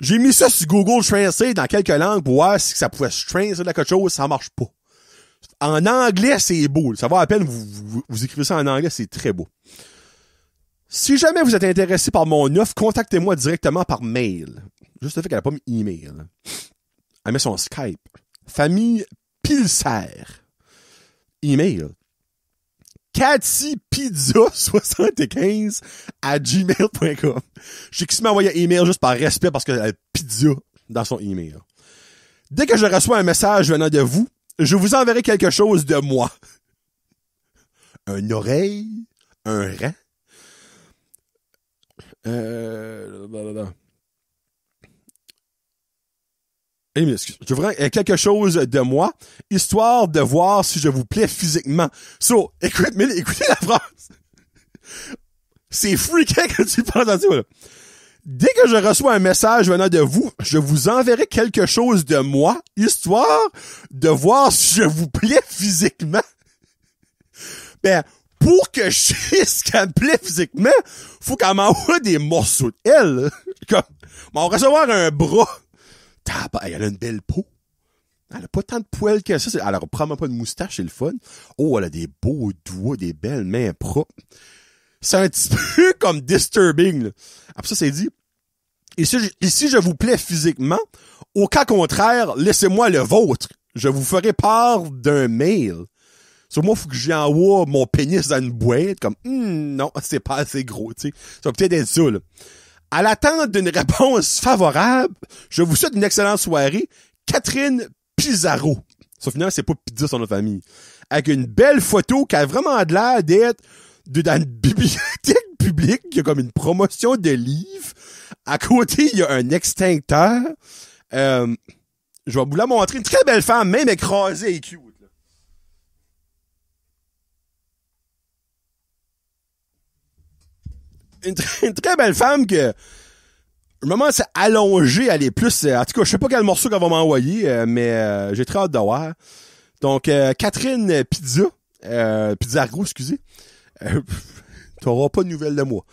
J'ai mis ça sur Google Translate dans quelques langues pour voir si ça pouvait se translate à quelque chose, ça marche pas. En anglais, c'est beau. Ça va à peine vous, vous, vous écrivez ça en anglais, c'est très beau. Si jamais vous êtes intéressé par mon offre, contactez-moi directement par mail. Juste le fait qu'elle n'a pas mis email. Elle met son Skype. Famille Pilser. Email. cathypizza75 à gmail.com. Je sais qui m'a envoyé un email juste par respect parce qu'elle a pizza dans son email. Dès que je reçois un message venant de vous, je vous enverrai quelque chose de moi. Un oreille, un rein? Euh. Eh, je voudrais quelque chose de moi, histoire de voir si je vous plais physiquement. So, écoute, mais écoutez la phrase. C'est freaking que tu penses à ça, là. Dès que je reçois un message venant de vous, je vous enverrai quelque chose de moi, histoire de voir si je vous plais physiquement. Ben, pour que je sais ce qu'elle me plaît physiquement, faut qu'elle m'envoie des morceaux de elle. Comme, va recevoir un bras. Elle a une belle peau. Elle a pas tant de poils que ça. Elle a probablement pas de moustache, c'est le fun. Oh, elle a des beaux doigts, des belles mains propres. C'est un petit peu comme disturbing. Après ça, c'est dit. Et si, je, vous plais physiquement, au cas contraire, laissez-moi le vôtre. Je vous ferai part d'un mail. Sur moi, faut que j'envoie mon pénis dans une boîte, comme, Hum, non, c'est pas assez gros, tu sais. Ça va peut-être être ça, là. À l'attente d'une réponse favorable, je vous souhaite une excellente soirée. Catherine Pizarro. Sauf finalement, c'est pas pizza son notre famille. Avec une belle photo qui a vraiment de l'air d'être de, dans une bibliothèque publique, qui a comme une promotion de livres. À côté, il y a un extincteur. Euh, je vais vous la montrer. Une très belle femme, même écrasée et cute. là. Une, une très belle femme que le moment c'est allongé, elle est plus. euh, en tout cas, je sais pas quel morceau qu'elle va m'envoyer, euh, mais euh, j'ai très hâte de voir. Donc, euh, Catherine Pizza, euh, Pizzarro, excusez. T'auras pas de nouvelles de moi.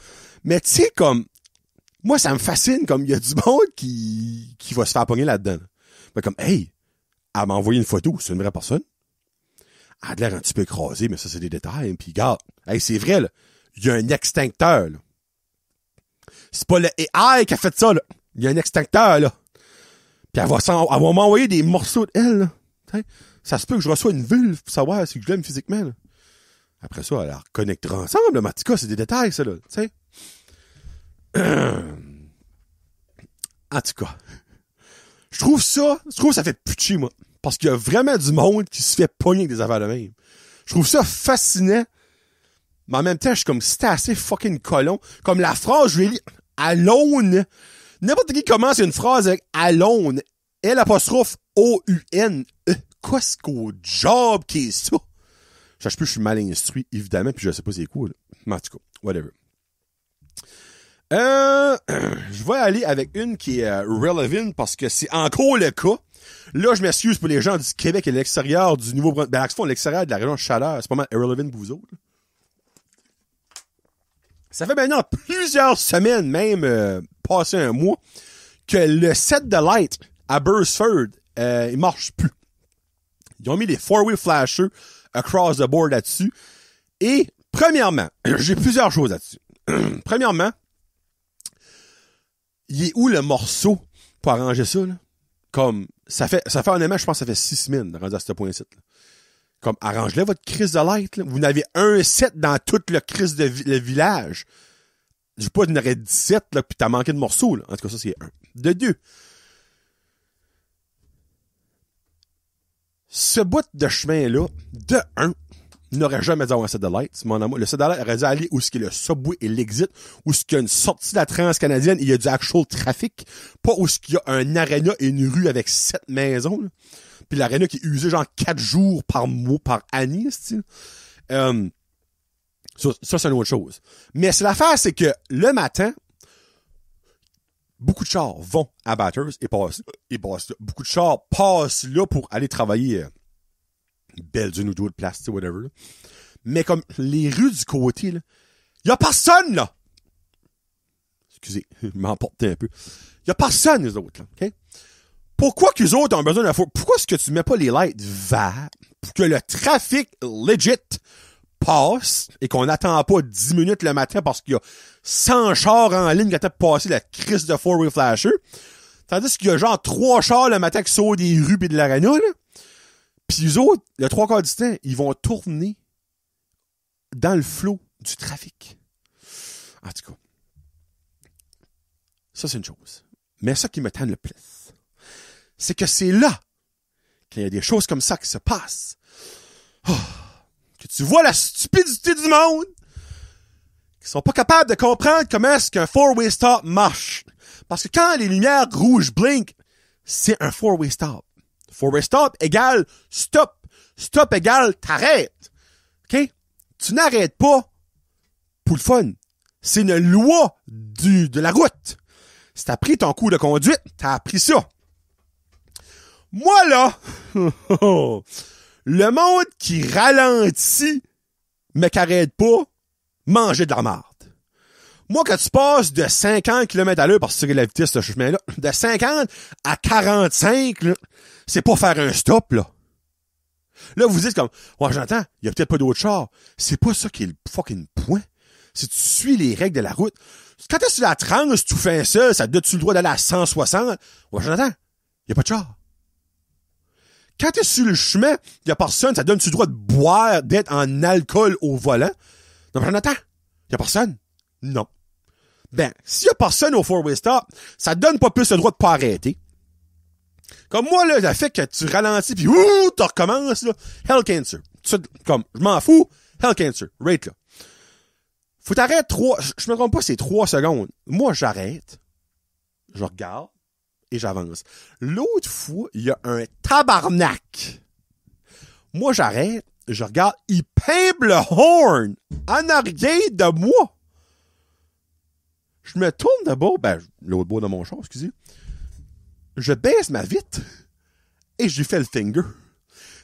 Mais tu sais, comme, moi, ça me fascine, comme, il y a du monde qui, qui va se faire pogner là-dedans. Mais comme, hey, elle m'a envoyé une photo, c'est une vraie personne. Elle a l'air un petit peu écrasée, mais ça, c'est des détails. Puis, regarde, hey, c'est vrai, là. Il y a un extincteur, là. C'est pas le AI qui a fait ça, là. Il y a un extincteur, là. Puis elle va, elle va m'envoyer des morceaux de elle, là. T'sais, Ça se peut que je reçois une vulve pour savoir si je l'aime physiquement, là. Après ça, elle la reconnectera ensemble, là. Matika, c'est des détails, ça, là. Tu sais. En tout cas. Je trouve ça, je trouve ça fait putcher, moi. Parce qu'il y a vraiment du monde qui se fait pogner des affaires de même. Je trouve ça fascinant. Mais en même temps, je suis comme, c'était assez fucking colon. Comme la phrase, je alone. N'importe qui commence une phrase avec alone. L apostrophe O-U-N-E. Qu'est-ce qu'au job qui est ça? Je sais plus, je suis mal instruit, évidemment, puis je sais pas c'est quoi, là. Mais en tout cas, whatever. Euh, je vais aller avec une qui est euh, relevant parce que c'est encore le cas. Là, je m'excuse pour les gens du Québec et de l'extérieur du Nouveau-Brunswick. Ben, à l'extérieur de la région Chaleur, c'est pas mal irrelevant pour vous autres. Ça fait maintenant plusieurs semaines, même euh, passé un mois, que le set de light à Burstford, euh, il marche plus. Ils ont mis des four-way flashers across the board là-dessus. Et, premièrement, j'ai plusieurs choses là-dessus. premièrement, il est où le morceau pour arranger ça, là? Comme, ça fait, ça fait honnêtement, je pense que ça fait six semaines, rendu à ce point-ci. Comme, arrange-le votre crise de light, là. Vous n'avez un set dans tout le crise de le village. Je dis pas, il y en aurait 17, là, pis t'as manqué de morceaux, là. En tout cas, ça, c'est un. De deux. Ce bout de chemin-là, de un, n'aurait jamais dû avoir un set de lights, mon amour. Le set de lights aurait dû aller où ce qui est le subway et l'exit, où ce qu'il y a une sortie de la transcanadienne et il y a du actual trafic, pas où ce qu'il y a un arena et une rue avec sept maisons, là. Puis l'arena qui est usée genre quatre jours par mois, par année, style. Euh, ça, c'est une autre chose. Mais c'est l'affaire, c'est que le matin, beaucoup de chars vont à Batters et passent, et passent là. Beaucoup de chars passent là pour aller travailler euh, belle d'une ou d'autres places, whatever. Mais comme les rues du côté, là, y a personne, là! Excusez, je m'emportais un peu. Y a personne, les autres, là, OK? Pourquoi qu'ils autres ont besoin de la? Pourquoi est-ce que tu mets pas les lights verts pour que le trafic legit passe et qu'on n'attend pas 10 minutes le matin parce qu'il y a 100 chars en ligne qui attendent de passer la crise de four-way flasher? Tandis qu'il y a genre 3 chars le matin qui sautent des rues et de l'arena, là. Puis les autres, le trois quarts du temps, ils vont tourner dans le flot du trafic. En tout cas. Ça, c'est une chose. Mais ça qui me tente le plus, c'est que c'est là qu'il y a des choses comme ça qui se passent. Oh, que tu vois la stupidité du monde, qui sont pas capables de comprendre comment est-ce qu'un four-way stop marche. Parce que quand les lumières rouges blinkent, c'est un four-way stop. Four-way stop égale stop. Stop égale t'arrêtes. OK? Tu n'arrêtes pas pour le fun. C'est une loi du, de la route. Si t'as pris ton coup de conduite, t'as appris ça. Moi, là, le monde qui ralentit, mais qui arrête pas, manger de la marde. Moi, quand tu passes de 50 km à l'heure, parce que c'est la vitesse de ce chemin-là, de 50 à 45, là, c'est pas faire un stop, là. Là, vous dites comme, ouais, j'entends, il y a peut-être pas d'autre char. C'est pas ça qui est le fucking point. Si tu suis les règles de la route. Quand t'es sur la trans, tu fais ça, ça te donne-tu le droit d'aller à 160? Ouais, j'entends. Il y a pas de char. Quand t'es sur le chemin, y a personne, ça donne-tu le droit de boire, d'être en alcool au volant? Non, mais j'entends. Il y a personne? Non. Ben, s'il y a personne au four-way stop, ça donne pas plus le droit de pas arrêter. Comme moi, là, le fait que tu ralentis pis ouh, tu recommences, là, hell cancer. Ça, comme, je m'en fous, hell cancer. Rate, là. Faut t'arrêter trois, je me trompe pas, c'est trois secondes. Moi, j'arrête, je regarde, et j'avance. L'autre fois, il y a un tabarnak. Moi, j'arrête, je regarde, il pimpe le horn en arrière de moi. Je me tourne de bas, ben, l'autre bout de mon char, excusez. Je baisse ma vitre et j'ai fait le finger.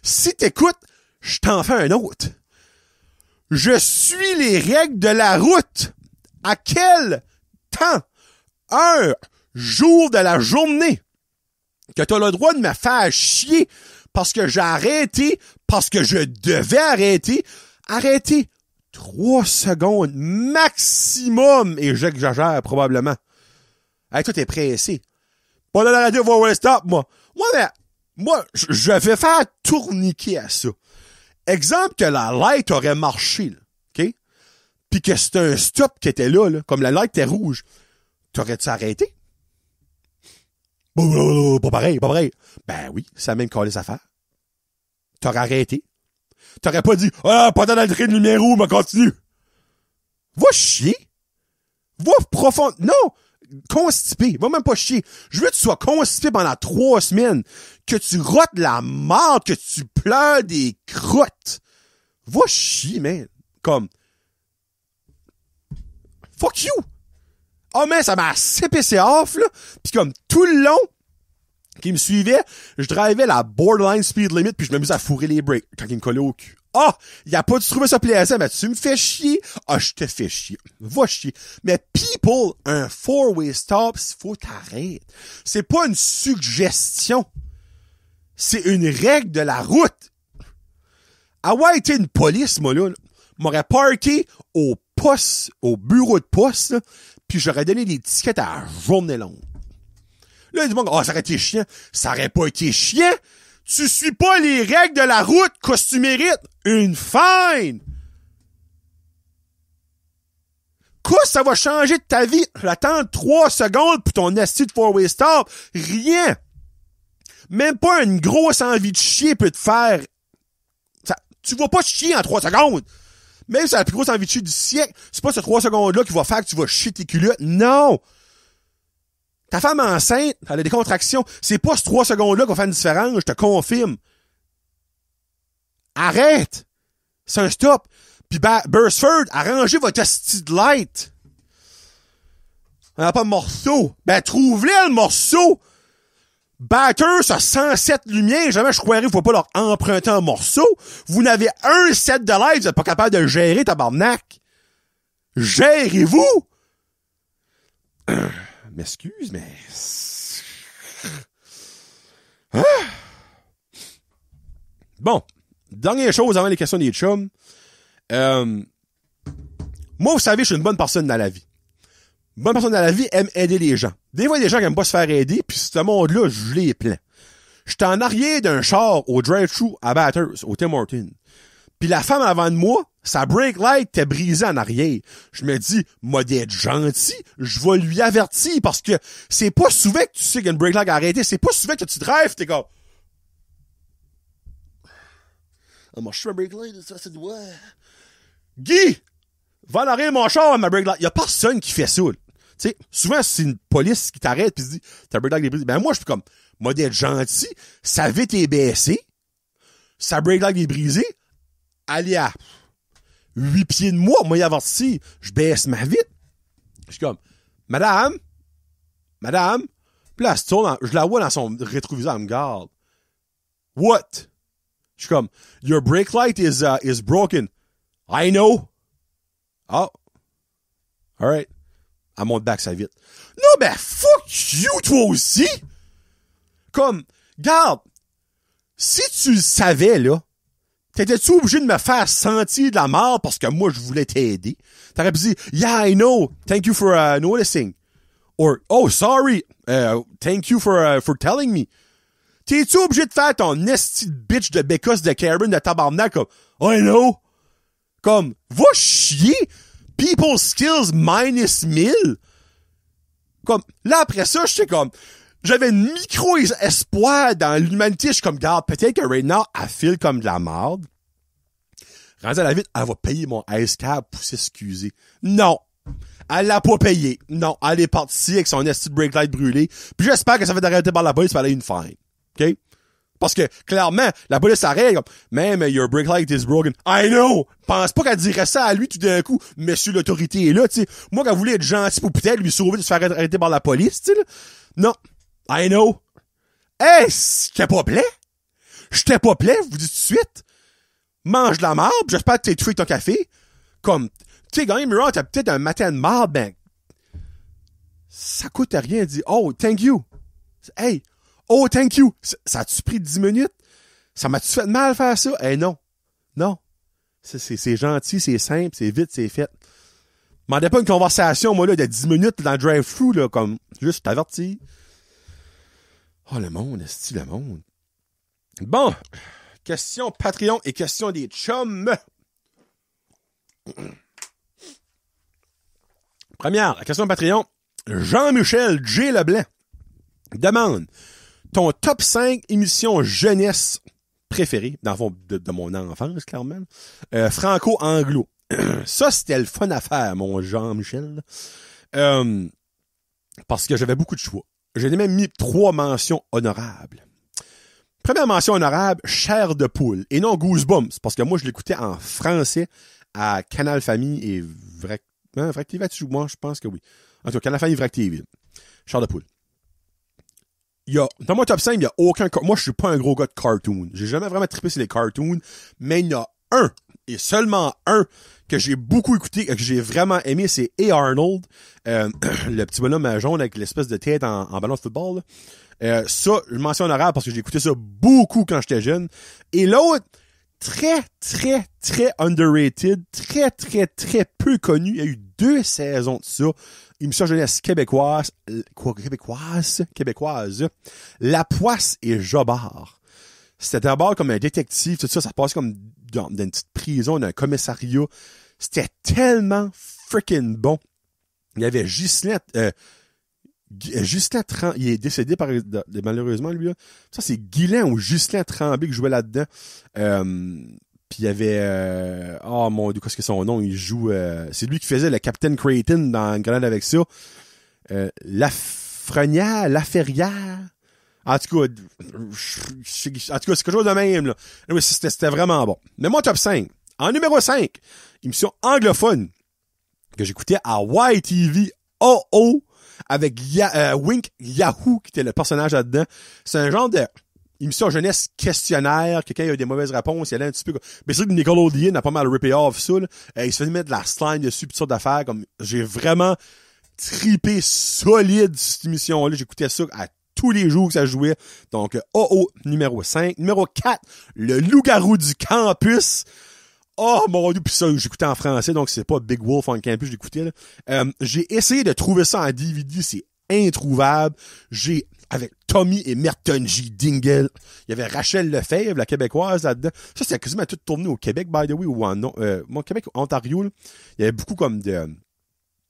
Si t'écoutes, je t'en fais un autre. Je suis les règles de la route. À quel temps, heure, jour de la journée que t'as le droit de me faire chier parce que j'ai arrêté, parce que je devais arrêter, arrêter trois secondes maximum, et j'exagère probablement. Hey, toi, t'es pressé. Pas dans la radio, va stop, moi. Moi, moi, je vais faire tourniquer à ça. Exemple que la light aurait marché, là, OK? Puis que c'était un stop qui était là, là, comme la light était rouge. T'aurais-tu arrêté? Pas pareil, pas pareil. Ben oui, ça même collé sa affaire. T'aurais arrêté. T'aurais pas dit, ah, pas dans de numéro, mais continue. Va chier. Va profond. Non! Constipé. Va même pas chier. Je veux que tu sois constipé pendant trois semaines. Que tu rotes la mort, que tu pleures des crottes. Va chier, man. Comme. Fuck you! Oh, man, ça m'a assez pissé off, là. Puis comme, tout le long qui me suivait, je drivais la borderline speed limit puis je me mis à fourrer les breaks quand il me collait au cul. Ah! il a pas dû trouver ça plaisant, mais tu me fais chier. Ah, je te fais chier. Va chier. Mais people, un four-way stop, faut t'arrêter. C'est pas une suggestion. C'est une règle de la route. Ouais, été une police, moi, là, m'aurait parké au poste, au bureau de poste, puis j'aurais donné des tickets à la journée longue. Là, il dit, oh, ça aurait été chiant. Ça aurait pas été chiant. Tu suis pas les règles de la route, qu'est-ce que tu mérites? Une fine! Que ça va changer de ta vie? L'attendre trois secondes pour ton esti de four-way stop? Rien! Même pas une grosse envie de chier peut te faire... Ça- tu vas pas chier en trois secondes! Même si c'est la plus grosse envie du siècle, c'est pas ces trois secondes-là qui va faire que tu vas chier tes culottes. Non! Ta femme enceinte, elle a des contractions. C'est pas ces trois secondes-là qui va faire une différence, je te confirme. Arrête! C'est un stop. Puis ba Bursford, arrangez votre esti de light. On n'a pas de morceau. Ben, trouve-le, le morceau! Batter, ça 107 lumières. Jamais je croirais faut pas leur emprunter un morceau. Vous n'avez un set de live, vous êtes pas capable de gérer, tabarnak. Gérez-vous! M'excuse, mais... Ah. Bon. Dernière chose avant les questions des chums. Euh, moi, vous savez, je suis une bonne personne dans la vie. Bonne personne dans la vie aime aider les gens. Des fois, il y a des gens qui aiment pas se faire aider, puis ce monde-là, je les plains. J'étais en arrière d'un char au drive-thru à Batters, au Tim Hortons. Puis la femme avant de moi, sa brake light était brisée en arrière. Je me dis, moi d'être gentil, je vais lui avertir parce que c'est pas souvent que tu sais qu'une brake light a arrêté, c'est pas souvent que tu drives, t'es comme... Ah, moi, je suis brake light, ça, c'est. Guy! Va en mon char, ma brake light. Y a personne qui fait ça. là. Tu sais, souvent, c'est une police qui t'arrête se dit, ta brake light est brisée. Ben, moi, je suis comme, moi d'être gentil, sa vitre est baissée, sa brake light est brisée, allez à huit pieds de moi, moi y averti, je baisse ma vitre. Je suis comme, madame, madame, puis là, tourne, je la vois dans son rétroviseur, elle me garde. What? Je suis comme, your brake light is, uh, is broken. I know. Oh. Alright. Elle monte back sa vitre. Non, ben, fuck you, toi aussi! Comme, garde, si tu le savais, là, t'étais-tu obligé de me faire sentir de la mort parce que moi, je voulais t'aider? T'aurais pu dire, yeah, I know, thank you for uh, noticing. Or, oh, sorry, uh, thank you for, uh, for telling me. T'es-tu obligé de faire ton esti bitch de bécosse de Karen de tabarnak comme, I know? Comme, va chier! People skills minus 1000! Comme, là, après ça, j'étais comme, j'avais une micro-espoir dans l'humanité. Je suis comme, garde, peut-être que now, elle file comme de la merde. Rendu à la vite, elle va payer mon ice pour s'excuser. Non. Elle l'a pas payé. Non. Elle est partie avec son esti brake light brûlé. Puis j'espère que ça va arrêté par la police, elle a une fine. OK? Parce que, clairement, la police s'arrête comme, même your brake light is broken. I know! Pense pas qu'elle dirait ça à lui tout d'un coup. Monsieur l'autorité est là, tu sais. Moi, qu'elle voulait être gentil pour peut-être lui sauver de se faire arrêter par la police, tu sais. Non. I know. Hey, j'étais pas plaît. J'étais pas plaît, je vous dis tout de suite. Mange de la pis j'espère que t'es tué ton café. Comme, tu sais, gagner Mirror, t'as peut-être un matin de marde, ben, ça coûte rien. Dis, oh, thank you. Hey, oh, thank you. Ça a-tu pris 10 minutes? Ça m'a-tu fait mal faire ça? Eh non. Non. C'est- gentil, c'est simple, c'est vite, c'est fait. Mandez pas une conversation, moi, là, de 10 minutes dans le drive-thru, là, comme, juste t'avertis. Oh, le monde, est le monde? Bon. Question Patreon et question des chums. Première, la question Patreon. Jean-Michel J. Leblanc demande ton top 5 émissions jeunesse préférées, dans le fond, de, mon enfance, clairement. Euh, Franco-anglo. Ça, c'était le fun à faire, mon Jean-Michel. Euh, parce que j'avais beaucoup de choix. J'ai même mis trois mentions honorables. Première mention honorable, Chair de poule. Et non Goosebumps, parce que moi, je l'écoutais en français à Canal Famille et Vrac... Hein, Vrac TV, moi, je pense que oui. En tout cas, Canal Famille, Vrac TV. Chair de poule. Y a, dans mon top 5, il y a aucun, moi, je suis pas un gros gars de cartoon. J'ai jamais vraiment trippé sur les cartoons, mais il y en a un, et seulement un, que j'ai beaucoup écouté, que j'ai vraiment aimé, c'est A. Arnold, euh, le petit bonhomme jaune avec l'espèce de tête en, en ballon de football. Euh, ça, je mentionne honorable parce que j'ai écouté ça beaucoup quand j'étais jeune. Et l'autre, très, très, très underrated, très, très, très peu connu. Il y a eu deux saisons de ça. Émission jeunesse québécoise, quoi, québécoise, québécoise. La Poisse et Jobard. C'était d'abord comme un détective, tout ça, ça se passe comme dans, une petite prison, dans un commissariat. C'était tellement freaking bon. Il y avait Ghislain, euh, Gu- euh, il est décédé par, malheureusement, lui, là. Ça, c'est Guylain ou Ghislain Tremblay qui jouait là-dedans. Euh, puis il y avait, euh, oh mon dieu, qu'est-ce que son nom? Il joue, euh, c'est lui qui faisait le Captain Creighton dans Grenade avec ça. Euh, Lafrenière, Laferrière. En tout cas, je- je- en tout cas, c'est quelque chose de même, là. Anyway, c'était, vraiment bon. Mais moi, top 5. En numéro 5, émission anglophone que j'écoutais à YTV OO avec euh, Wink Yahoo qui était le personnage là-dedans. C'est un genre de émission jeunesse questionnaire, quelqu'un a eu des mauvaises réponses, il allait un petit peu. Mais c'est vrai que Nickelodeon a pas mal rippé off ça, là. Euh, il se faisait mettre de la slime dessus, pis sortes d'affaires, comme, j'ai vraiment tripé solide cette émission-là. J'écoutais ça à tous les jours que ça jouait. Donc, euh, OO, numéro 5. Numéro 4, le loup-garou du campus. Oh mon dieu, puis ça, j'écoutais en français, donc c'est pas Big Wolf on campus, j'écoutais. Euh, j'ai essayé de trouver ça en DVD, c'est introuvable. J'ai, avec Tommy et Merton J. Dingle, il y avait Rachel Lefebvre, la québécoise, là-dedans. Ça, c'était quasiment tout tourné au Québec, by the way, ou en, euh, mon Québec, Ontario, là. Il y avait beaucoup comme de,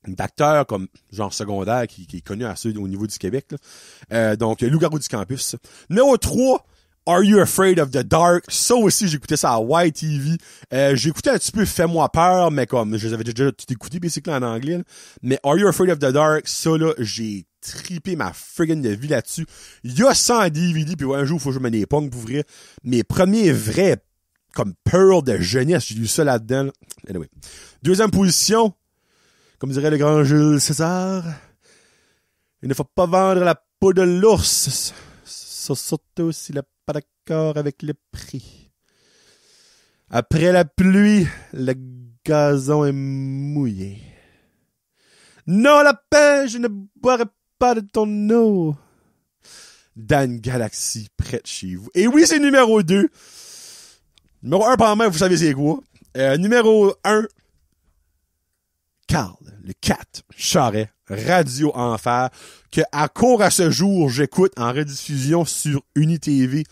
d'acteurs comme genre secondaire qui, qui est connu à ceux au niveau du Québec. Là. Euh, donc, Loup-garou du campus. Numéro 3, Are You Afraid of the Dark? Ça aussi, j'écoutais ça à YTV. Euh, j'écoutais un petit peu Fais-moi peur, mais comme je les avais déjà tout écouté, basically en anglais. là. Mais Are You Afraid of the Dark? Ça, là, j'ai tripé ma friggin' de vie là-dessus. Il y a ça en DVD, puis un jour, faut que je me pour vrai. Mes premiers vrais, comme Pearl de jeunesse, j'ai lu ça là-dedans. là. Anyway. Deuxième position, comme dirait le grand Jules César, il ne faut pas vendre la peau de l'ours, sur- surtout s'il n'est pas d'accord avec le prix. Après la pluie, le gazon est mouillé. Non, la paix, je ne boirai pas de ton eau. Dan Galaxy, près de chez vous. Et oui, c'est numéro 2. Numéro 1, par main, vous savez c'est quoi. Euh, numéro 1, Carl, le 4, Charret, Radio Enfer, que à court à ce jour, j'écoute en rediffusion sur UniTV.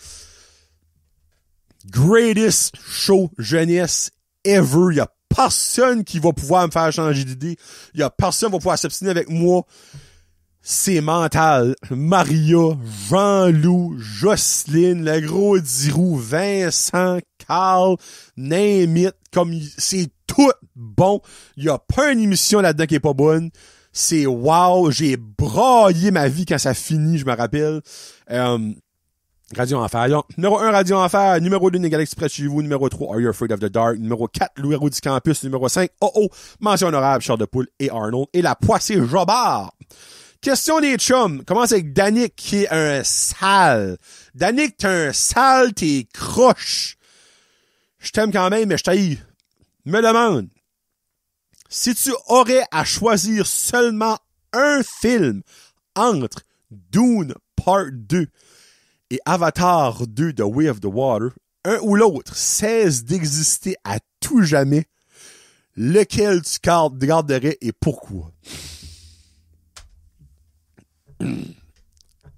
Greatest show jeunesse ever. Il y a personne qui va pouvoir me faire changer d'idée. Il y a personne qui va pouvoir s'obstiner avec moi. C'est mental. Maria, Jean-Loup, Jocelyne, le gros Dirou, Vincent, Carl, name it, comme c'est tout bon. Il y a pas une émission là-dedans qui est pas bonne. C'est wow, j'ai braillé ma vie quand ça finit, je me rappelle. Euh, Radio Enfer. Donc, numéro 1, Radio Enfer. Numéro 2, Galaxy près de chez vous. Numéro 3, Are You Afraid of the Dark? Numéro 4, Louis du Campus. Numéro 5, Oh Oh, mention honorable, Charles de Poule et Arnold. Et la poissée Jobard. Question des chums. Commence avec Danick qui est un sale. Danick, t'es un sale, t'es croche. Je t'aime quand même, mais je t'haïs. Me demande. Si tu aurais à choisir seulement un film entre Dune Part 2 et Avatar 2 The Way of the Water, un ou l'autre cesse d'exister à tout jamais, lequel tu garderais et pourquoi?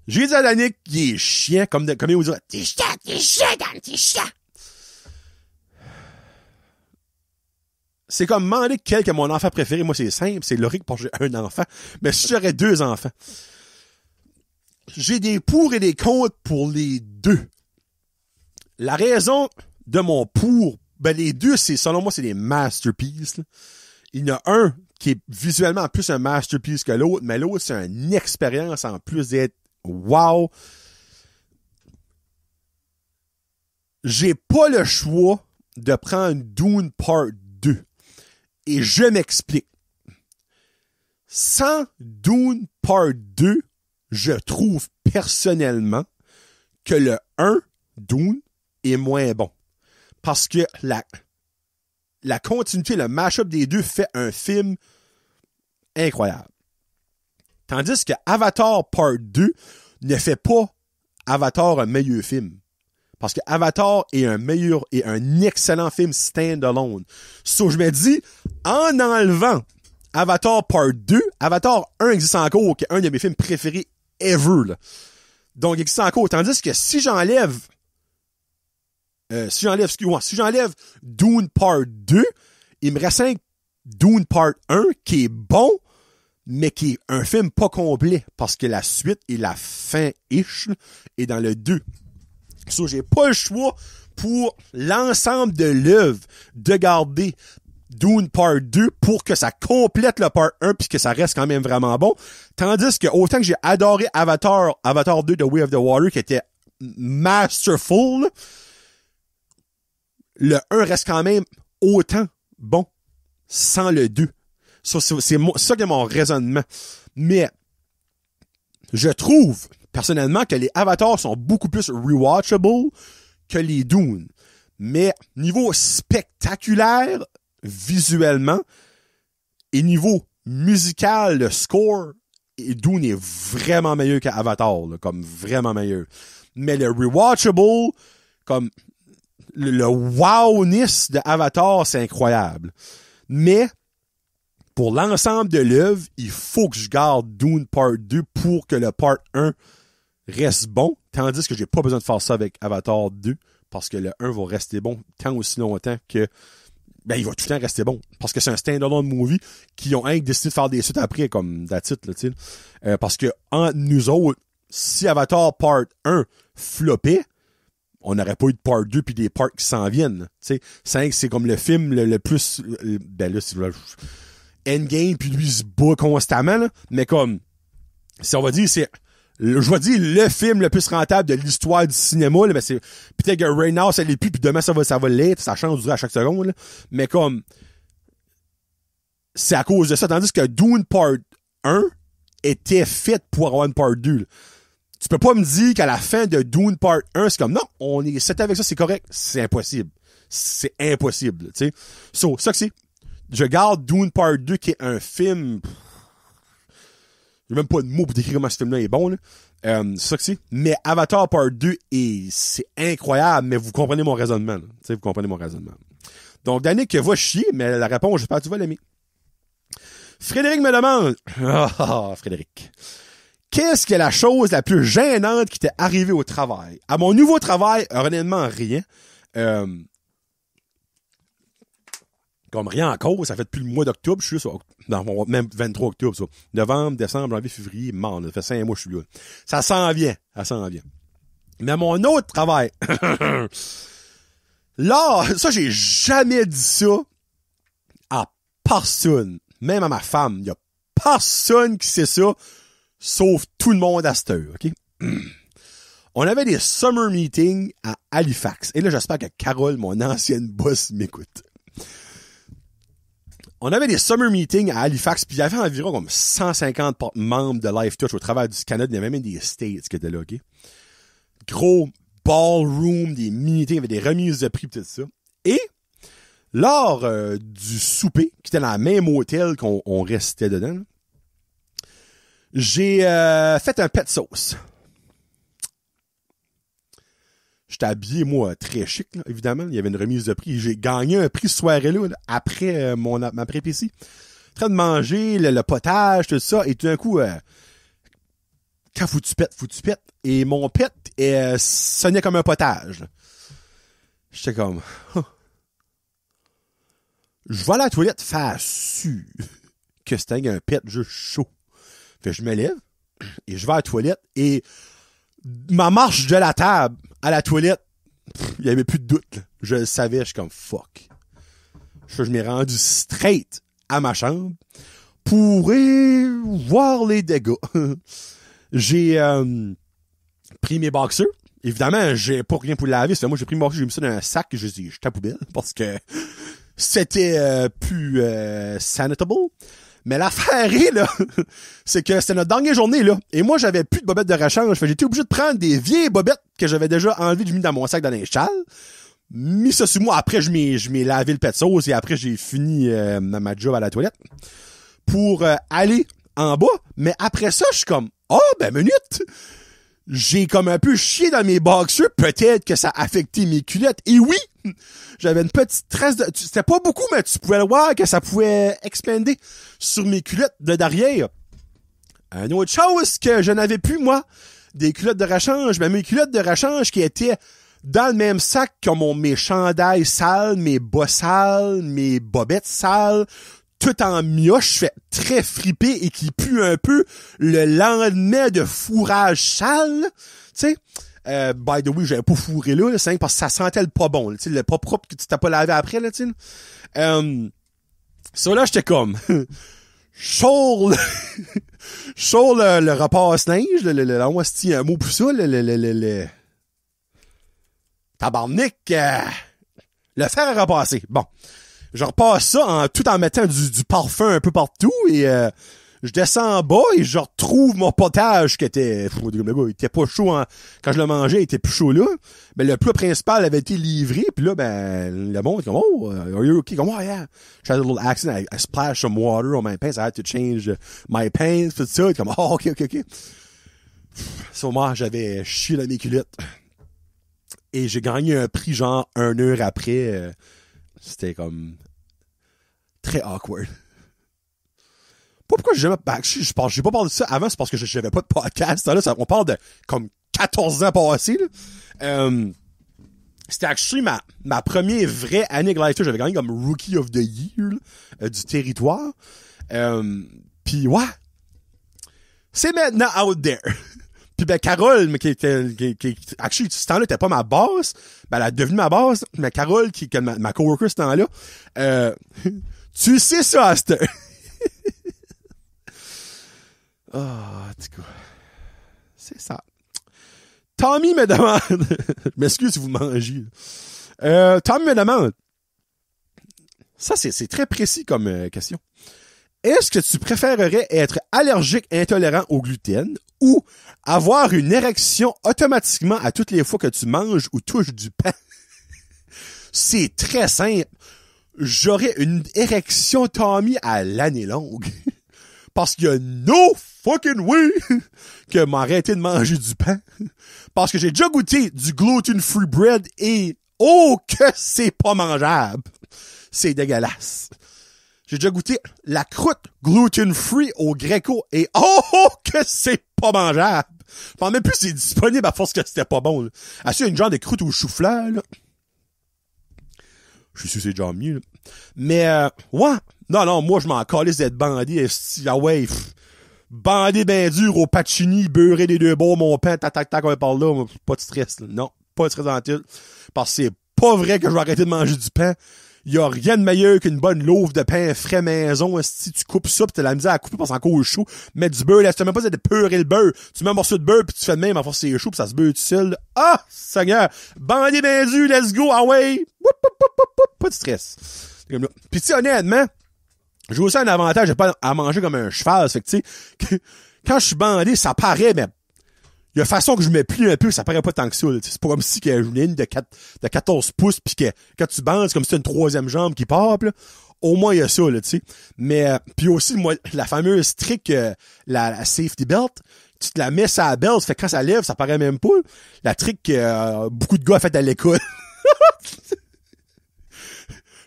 J'ai dit à Danick qu'il est chien, comme, comme il vous dirait. C'est comme demander quel que mon enfant préféré. Moi, c'est simple, c'est Loric pour j'ai un enfant. Mais si j'aurais deux enfants, j'ai des pour et des contre pour les deux. La raison de mon pour, ben les deux, c'est selon moi, c'est des masterpieces. Il y en a un qui est visuellement plus un masterpiece que l'autre, mais l'autre, c'est une expérience en plus d'être wow. J'ai pas le choix de prendre Dune Part 2. Et je m'explique. Sans Dune Part 2, je trouve personnellement que le 1, Dune, est moins bon. Parce que la, la continuité, le mash-up des deux fait un film incroyable. Tandis que Avatar Part 2 ne fait pas Avatar un meilleur film. Parce que Avatar est un meilleur et un excellent film stand-alone. So, je me dis, en enlevant Avatar Part 2, Avatar 1 existe encore, qui est un de mes films préférés ever. Donc, il existe encore. Tandis que si j'enlève euh, si j'enlève, si j'enlève Dune Part 2, il me reste un Dune Part 1 qui est bon, mais qui est un film pas complet, parce que la suite et la fin-ish est dans le 2. So, j'ai pas le choix pour l'ensemble de l'œuvre de garder Dune Part 2 pour que ça complète le Part 1 puis que ça reste quand même vraiment bon. Tandis que autant que j'ai adoré Avatar, Avatar 2 The Way of the Water qui était masterful, le 1 reste quand même autant bon sans le 2. Ça, c'est ça qui est mon raisonnement. Mais je trouve personnellement que les avatars sont beaucoup plus rewatchable que les Dune. Mais niveau spectaculaire, visuellement, et niveau musical, le score, et Dune est vraiment meilleur qu'Avatar, là, comme vraiment meilleur. Mais le rewatchable, comme le, le wowness de Avatar, c'est incroyable. Mais pour l'ensemble de l'œuvre, il faut que je garde Dune Part 2 pour que le Part 1 reste bon, tandis que j'ai pas besoin de faire ça avec Avatar 2, parce que le 1 va rester bon tant aussi longtemps que ben il va tout le temps rester bon. Parce que c'est un stand-alone movie qui ont hein, décidé de faire des suites après, comme it, là, tu. Euh, parce que entre nous autres, si Avatar Part 1 floppait, on n'aurait pas eu de part 2 puis des parts qui s'en viennent. Tu sais, c'est c'est comme le film le, plus ben là c'est Endgame puis lui il se bat constamment mais comme si on va dire c'est je vais dire le film le plus rentable de l'histoire du cinéma c'est peut-être que now ça l'est plus puis demain ça va ça va l'être, ça change à chaque seconde mais comme c'est à cause de ça tandis que Dune Part 1 était fait pour avoir une part 2. là. Tu peux pas me dire qu'à la fin de Dune Part 1, c'est comme non, on est set avec ça, c'est correct. C'est impossible. C'est impossible, tu sais. So, ça que c'est. Je garde Dune Part 2 qui est un film. J'ai même pas de mots pour décrire comment ce film-là est bon, là. Euh, ça que c'est. Mais Avatar Part 2 est, c'est incroyable, mais vous comprenez mon raisonnement. Tu sais, vous comprenez mon raisonnement. Donc, Danick va chier, mais la réponse, j'espère que tu vas l'aimer. Frédéric me demande, ah, Frédéric. Qu'est-ce que la chose la plus gênante qui t'est arrivée au travail? À mon nouveau travail, honnêtement, rien. Euh, comme rien encore, ça fait depuis le mois d'octobre, je suis sur, mon, même 23 octobre, ça. Novembre, décembre, janvier, février, mars, ça fait cinq mois que je suis là. Ça s'en vient, ça s'en vient. Mais à mon autre travail, là, ça, j'ai jamais dit ça à personne, même à ma femme. Il y a personne qui sait ça, sauf tout le monde à cette heure, OK? On avait des summer meetings à Halifax. Et là, j'espère que Carole, mon ancienne boss, m'écoute. On avait des summer meetings à Halifax, puis il y avait environ comme 150 por- membres de Life Touch au travers du Canada. Il y avait même des States qui étaient là, OK? Gros ballroom, des meetings, il y des remises de prix, tout ça. Et, lors euh, du souper, qui était dans le même hôtel qu'on on restait dedans, j'ai euh, fait un pet sauce. J'étais habillé, moi, très chic, là, évidemment. Il y avait une remise de prix. J'ai gagné un prix ce soirée-là, là, après euh, mon ma prépétie. En train de manger le, le potage, tout ça, et tout d'un coup, euh, quand faut que tu pètes, faut que tu pètes. Et mon pet euh, sonnait comme un potage. J'étais comme... Huh. Je vais à la toilette faire su que c'était un pet juste chaud. Que je me lève et je vais à la toilette et ma marche de la table à la toilette, il y avait plus de doute. Je savais, je suis comme fuck. Je, je m'ai rendu straight à ma chambre pour voir les dégâts. j'ai euh, pris mes boxers. Évidemment, j'ai pas rien pour laver. Moi, j'ai pris mes boxers, j'ai mis ça dans un sac et je dis, je poubelle parce que c'était euh, plus euh, sanitable. Mais l'affaire est, là, c'est que c'était notre dernière journée, là. Et moi, j'avais plus de bobettes de rechange. J'étais obligé de prendre des vieilles bobettes que j'avais déjà enlevées, j'ai mis dans mon sac dans châles. Mis ça sur moi. Après, je m'ai, je m'ai lavé le pet de sauce et après, j'ai fini euh, ma job à la toilette pour euh, aller en bas. Mais après ça, je suis comme, oh, ben, minute! J'ai comme un peu chié dans mes boxers. Peut-être que ça a affecté mes culottes. Et oui! J'avais une petite trace de... C'était pas beaucoup, mais tu pouvais le voir que ça pouvait expander sur mes culottes de derrière. Une autre chose que je n'avais plus, moi, des culottes de rechange, mais mes culottes de rechange qui étaient dans le même sac que mon, mes chandails sales, mes bas sales, mes bobettes sales, tout en mioche, fait très fripé et qui pue un peu le lendemain de fourrage sale, tu sais. Euh, by the way, j'avais pas fourré là, là, c'est parce que ça sentait le pas bon, le pas propre que tu t'as pas lavé après, là, tu sais. Euh, ça là, j'étais comme, chaud, le- chaud le, le repasse-neige, le, le, le, un mot pour ça, le, le, le, le, le- euh, le fer à repasser. Bon. Je repasse ça en, tout en mettant du, du parfum un peu partout et euh, je descends en bas et je retrouve mon potage qui était, il était pas chaud quand je le mangeais, il était plus chaud là. Mais le plat principal avait été livré puis là, ben, le monde est comme, oh, uh, are you okay? Comme, oh yeah. Je had a little accident, I, I splashed some water on my pants, I had to change my pants, tout ça. Comme, oh, ok, ok, ok. Moi, j'avais chié dans mes culottes. Et j'ai gagné un prix genre un heure après. euh, C'était comme très awkward. Pourquoi j'ai. Ben, je, je j'ai pas parlé de ça avant, c'est parce que j'avais pas de podcast. Là, on parle de comme 14 ans passés. Là. Euh, c'était actually ma, ma première vraie année Life J'avais gagné comme Rookie of the Year là, euh, du territoire. Euh, Puis ouais. C'est maintenant out there. Puis ben Carole, mais qui était qui, qui actually ce temps-là était pas ma boss, ben elle a devenu ma boss, mais Carole qui qui est ma, ma coworker ce temps-là, euh, tu sais ça à Ah, en tout cas. C'est ça. Tommy me demande, je m'excuse si vous mangez. Euh, Tommy me demande, ça c'est c'est très précis comme euh, question. Est-ce que tu préférerais être allergique intolérant au gluten ou avoir une érection automatiquement à toutes les fois que tu manges ou touches du pain? C'est très simple. J'aurais une érection Tommy à l'année longue. Parce qu'il y a no fucking way que m'arrêter de manger du pain. Parce que j'ai déjà goûté du gluten-free bread et oh que c'est pas mangeable. C'est dégueulasse. J'ai déjà goûté la croûte gluten-free au greco et oh, oh, que c'est pas mangeable. Pense même plus si c'est disponible à force que c'était pas bon. Ah, c'est une genre de croûte au chou-fleur, là? Je suis sûr que c'est déjà mieux, là. Mais, euh, ouais. Non, non, moi, je m'en calisse d'être bandé. esti. Ah ouais, pff. Bandé ben dur au pacini, beurré des deux bords, mon pain, tac, tac, tac, on par là. Pas de stress, là. Non, pas de stress en tout. Parce que c'est pas vrai que je vais arrêter de manger du pain. Y a rien de meilleur qu'une bonne louve de pain frais maison. Si tu coupes ça, pis t'as la misère à couper parce que encore chaud. Mets du beurre, là, tu même pas de peurer le beurre. Tu mets un morceau de beurre pis tu fais de même, à force c'est chaud pis ça se beurre tout seul. Ah, Seigneur! Bandé ben dur, let's go, ah ouais! Pas de stress. Comme là. Pis sais, honnêtement, j'ai aussi un avantage, j'ai pas à manger comme un cheval. Fait que tu sais, quand je suis bandé, ça paraît, mais il y a façon que je me plie un peu, ça paraît pas tant que ça. C'est pas comme si que j'ai une ligne de, 4, de 14 pouces puis que quand tu bandes, c'est comme si c'était une troisième jambe qui part. Là. Au moins, il y a ça, là, tu sais. Mais, euh, puis aussi, moi, la fameuse trick, euh, la, la safety belt, tu te la mets sur la belt, fait que quand ça lève, ça paraît même pas. La trick que euh, beaucoup de gars ont fait à l'école.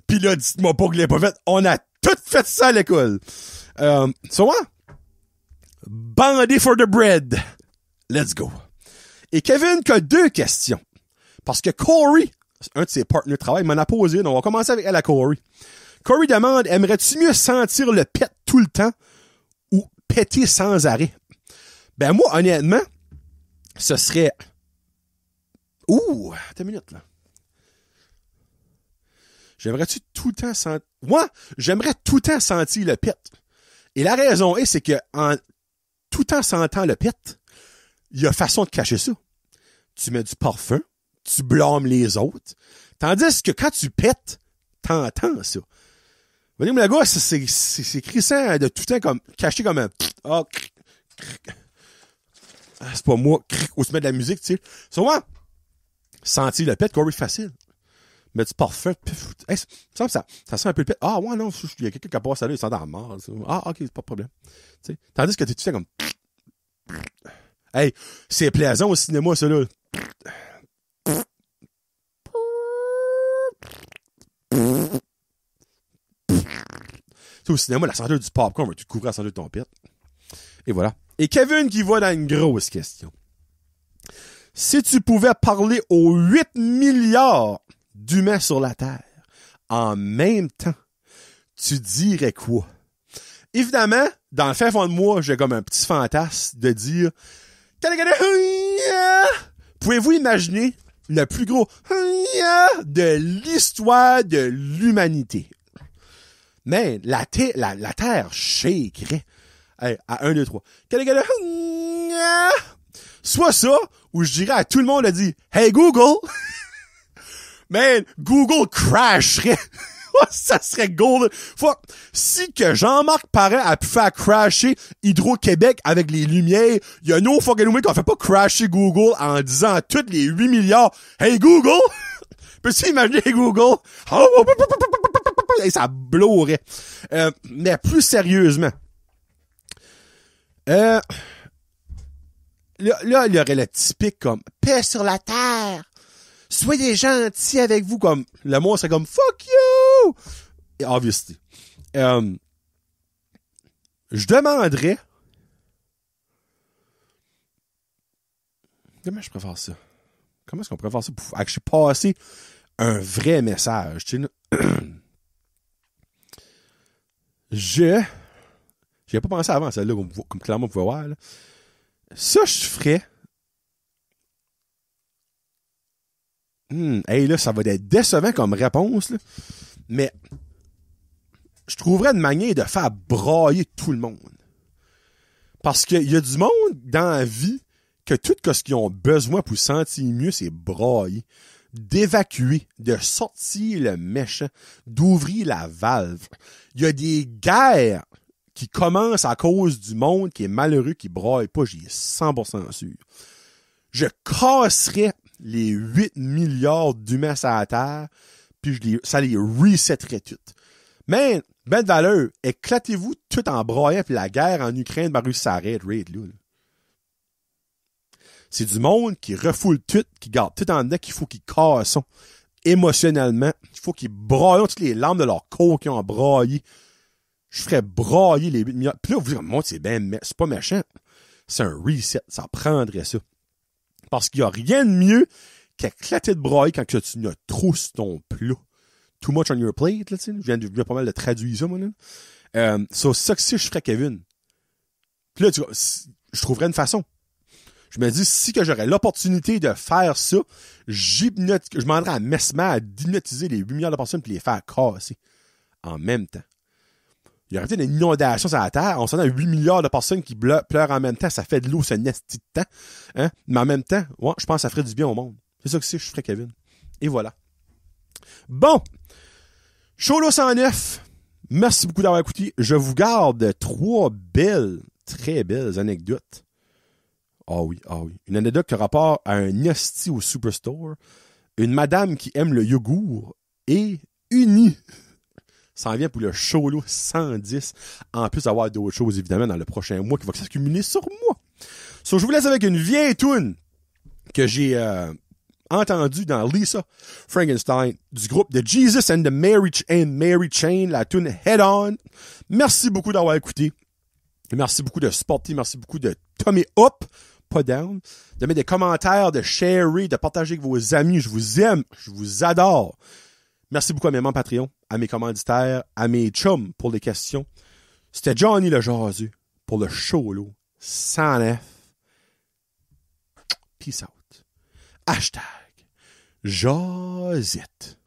Puis là, dites-moi pas que je l'ai pas fait. On a tout fait ça à l'école. Euh, so, ouais. Bandé for the bread. Let's go. Et Kevin qui a deux questions. Parce que Corey, un de ses partenaires de travail, m'en a posé une. On va commencer avec elle à Corey. Corey demande, aimerais-tu mieux sentir le pet tout le temps ou péter sans arrêt? Ben moi, honnêtement, ce serait... Ouh, attends une minute, là. J'aimerais-tu tout le temps sentir... Moi, j'aimerais tout le temps sentir le pet. Et la raison est, c'est que en tout en sentant le pet, il y a façon de cacher ça. Tu mets du parfum, tu blâmes les autres. Tandis que quand tu pètes, t'entends ça. Voyez, le gars, c'est, c'est, c'est, c'est crissant de tout le temps comme, caché comme un, cric. Ah, c'est pas moi, ou se mettre de la musique, tu sais. Souvent, sentir le pet, Corey, facile. Mais du parfum, pif, hey, ça, ça, ça sent un peu le pet. Ah, ouais, non, il y a quelqu'un qui a passé là, il sent dans la mort. Ah, ok, c'est pas de problème. Tu sais. Tandis que tu tu fais comme, hey, c'est plaisant au cinéma, ça, là. Tu au cinéma, la senteur du popcorn va tout couvrir la senteur de ton pet. Et voilà. Et Kevin qui va dans une grosse question. Si tu pouvais parler aux 8 milliards d'humains sur la Terre en même temps, tu dirais quoi? Évidemment, dans le fin fond de moi, j'ai comme un petit fantasme de dire Pouvez-vous imaginer le plus gros de l'histoire de l'humanité? Mais la, la, la Terre shakerait. Hey, à 1, 2, 3. Soit ça, ou je dirais à tout le monde de dire Hey Google! Man, Google crasherait. ça serait gold. Fuck. Si que Jean-Marc Parent a pu faire crasher Hydro-Québec avec les lumières, il y a no fucking way qu'on fait pas crasher Google en disant à tous les 8 milliards, Hey Google! Peux-tu imaginer Google? Et ça blowrait. Euh, mais plus sérieusement. Euh, là, là, il y aurait le typique comme paix sur la terre. Soyez gentils avec vous comme le mot serait comme fuck you. Et obviously. Euh, je demanderais comment je préfère ça? Comment est-ce qu'on faire ça pour actually passer un vrai message, tu sais? Je j'y ai pas pensé avant celle-là, comme, comme clairement vous pouvez voir. là. Ça, je ferais. Hmm, hey, là, ça va être décevant comme réponse. Mais je trouverais une manière de faire brailler tout le monde. Parce qu'il y a du monde dans la vie que tout ce qu'ils ont besoin pour se sentir mieux, c'est brailler. D'évacuer, de sortir le méchant, d'ouvrir la valve. Il y a des guerres qui commencent à cause du monde qui est malheureux, qui braille pas, j'y ai 100% sûr. Je casserais les 8 milliards d'humains sur la Terre, puis je ça les resetterait toutes. Mais, ben de valeur, éclatez-vous tout en braillant, puis la guerre en Ukraine, Barus s'arrête, raid, là. C'est du monde qui refoule tout, qui garde tout en dedans, qu'il faut qu'ils cassent émotionnellement. Il faut qu'ils braillent toutes les larmes de leur corps qui ont braillé. Je ferais brailler les 8 milliards. Puis là, vous dites, moi, c'est ben, c'est pas méchant. C'est un reset. Ça prendrait ça. Parce qu'il y a rien de mieux qu'éclater de brailler quand que tu trop sur ton plat. Too much on your plate, là, tu. Je viens, pas mal de traduire ça, moi, là. Euh, ça que si je ferais Kevin. Puis là, tu je trouverais une façon. Je me dis, si que j'aurais l'opportunité de faire ça, je demanderais à Mesmer à d'hypnotiser les 8 milliards de personnes puis les faire casser. En même temps. Il y aurait peut-être une inondation sur la Terre. On s'en a 8 milliards de personnes qui pleurent en même temps. Ça fait de l'eau, ce nesti de temps. Hein? Mais en même temps, je pense que ça ferait du bien au monde. C'est ça que c'est, je ferais Kevin. Et voilà. Bon. Cholo 109. Merci beaucoup d'avoir écouté. Je vous garde trois belles, très belles anecdotes. Ah oui, ah oui. Une anecdote qui rapport à un esti au Superstore, une madame qui aime le yogourt et uni. Ça en vient pour le Cholo 110, en plus d'avoir d'autres choses, évidemment, dans le prochain mois qui va s'accumuler sur moi. So, je vous laisse avec une vieille tune que j'ai euh, entendue dans Lisa Frankenstein du groupe de Jesus and the Mary, and Mary Chain, la tune Head On. Merci beaucoup d'avoir écouté. Merci beaucoup de supporter, merci beaucoup de tomber up, pas down, de mettre des commentaires, de sharer, de partager avec vos amis. Je vous aime, je vous adore. Merci beaucoup à mes membres Patreon, à mes commanditaires, à mes chums pour les questions. C'était Johnny le jaseux pour le Cholo 109. Peace out. Hashtag Jazette.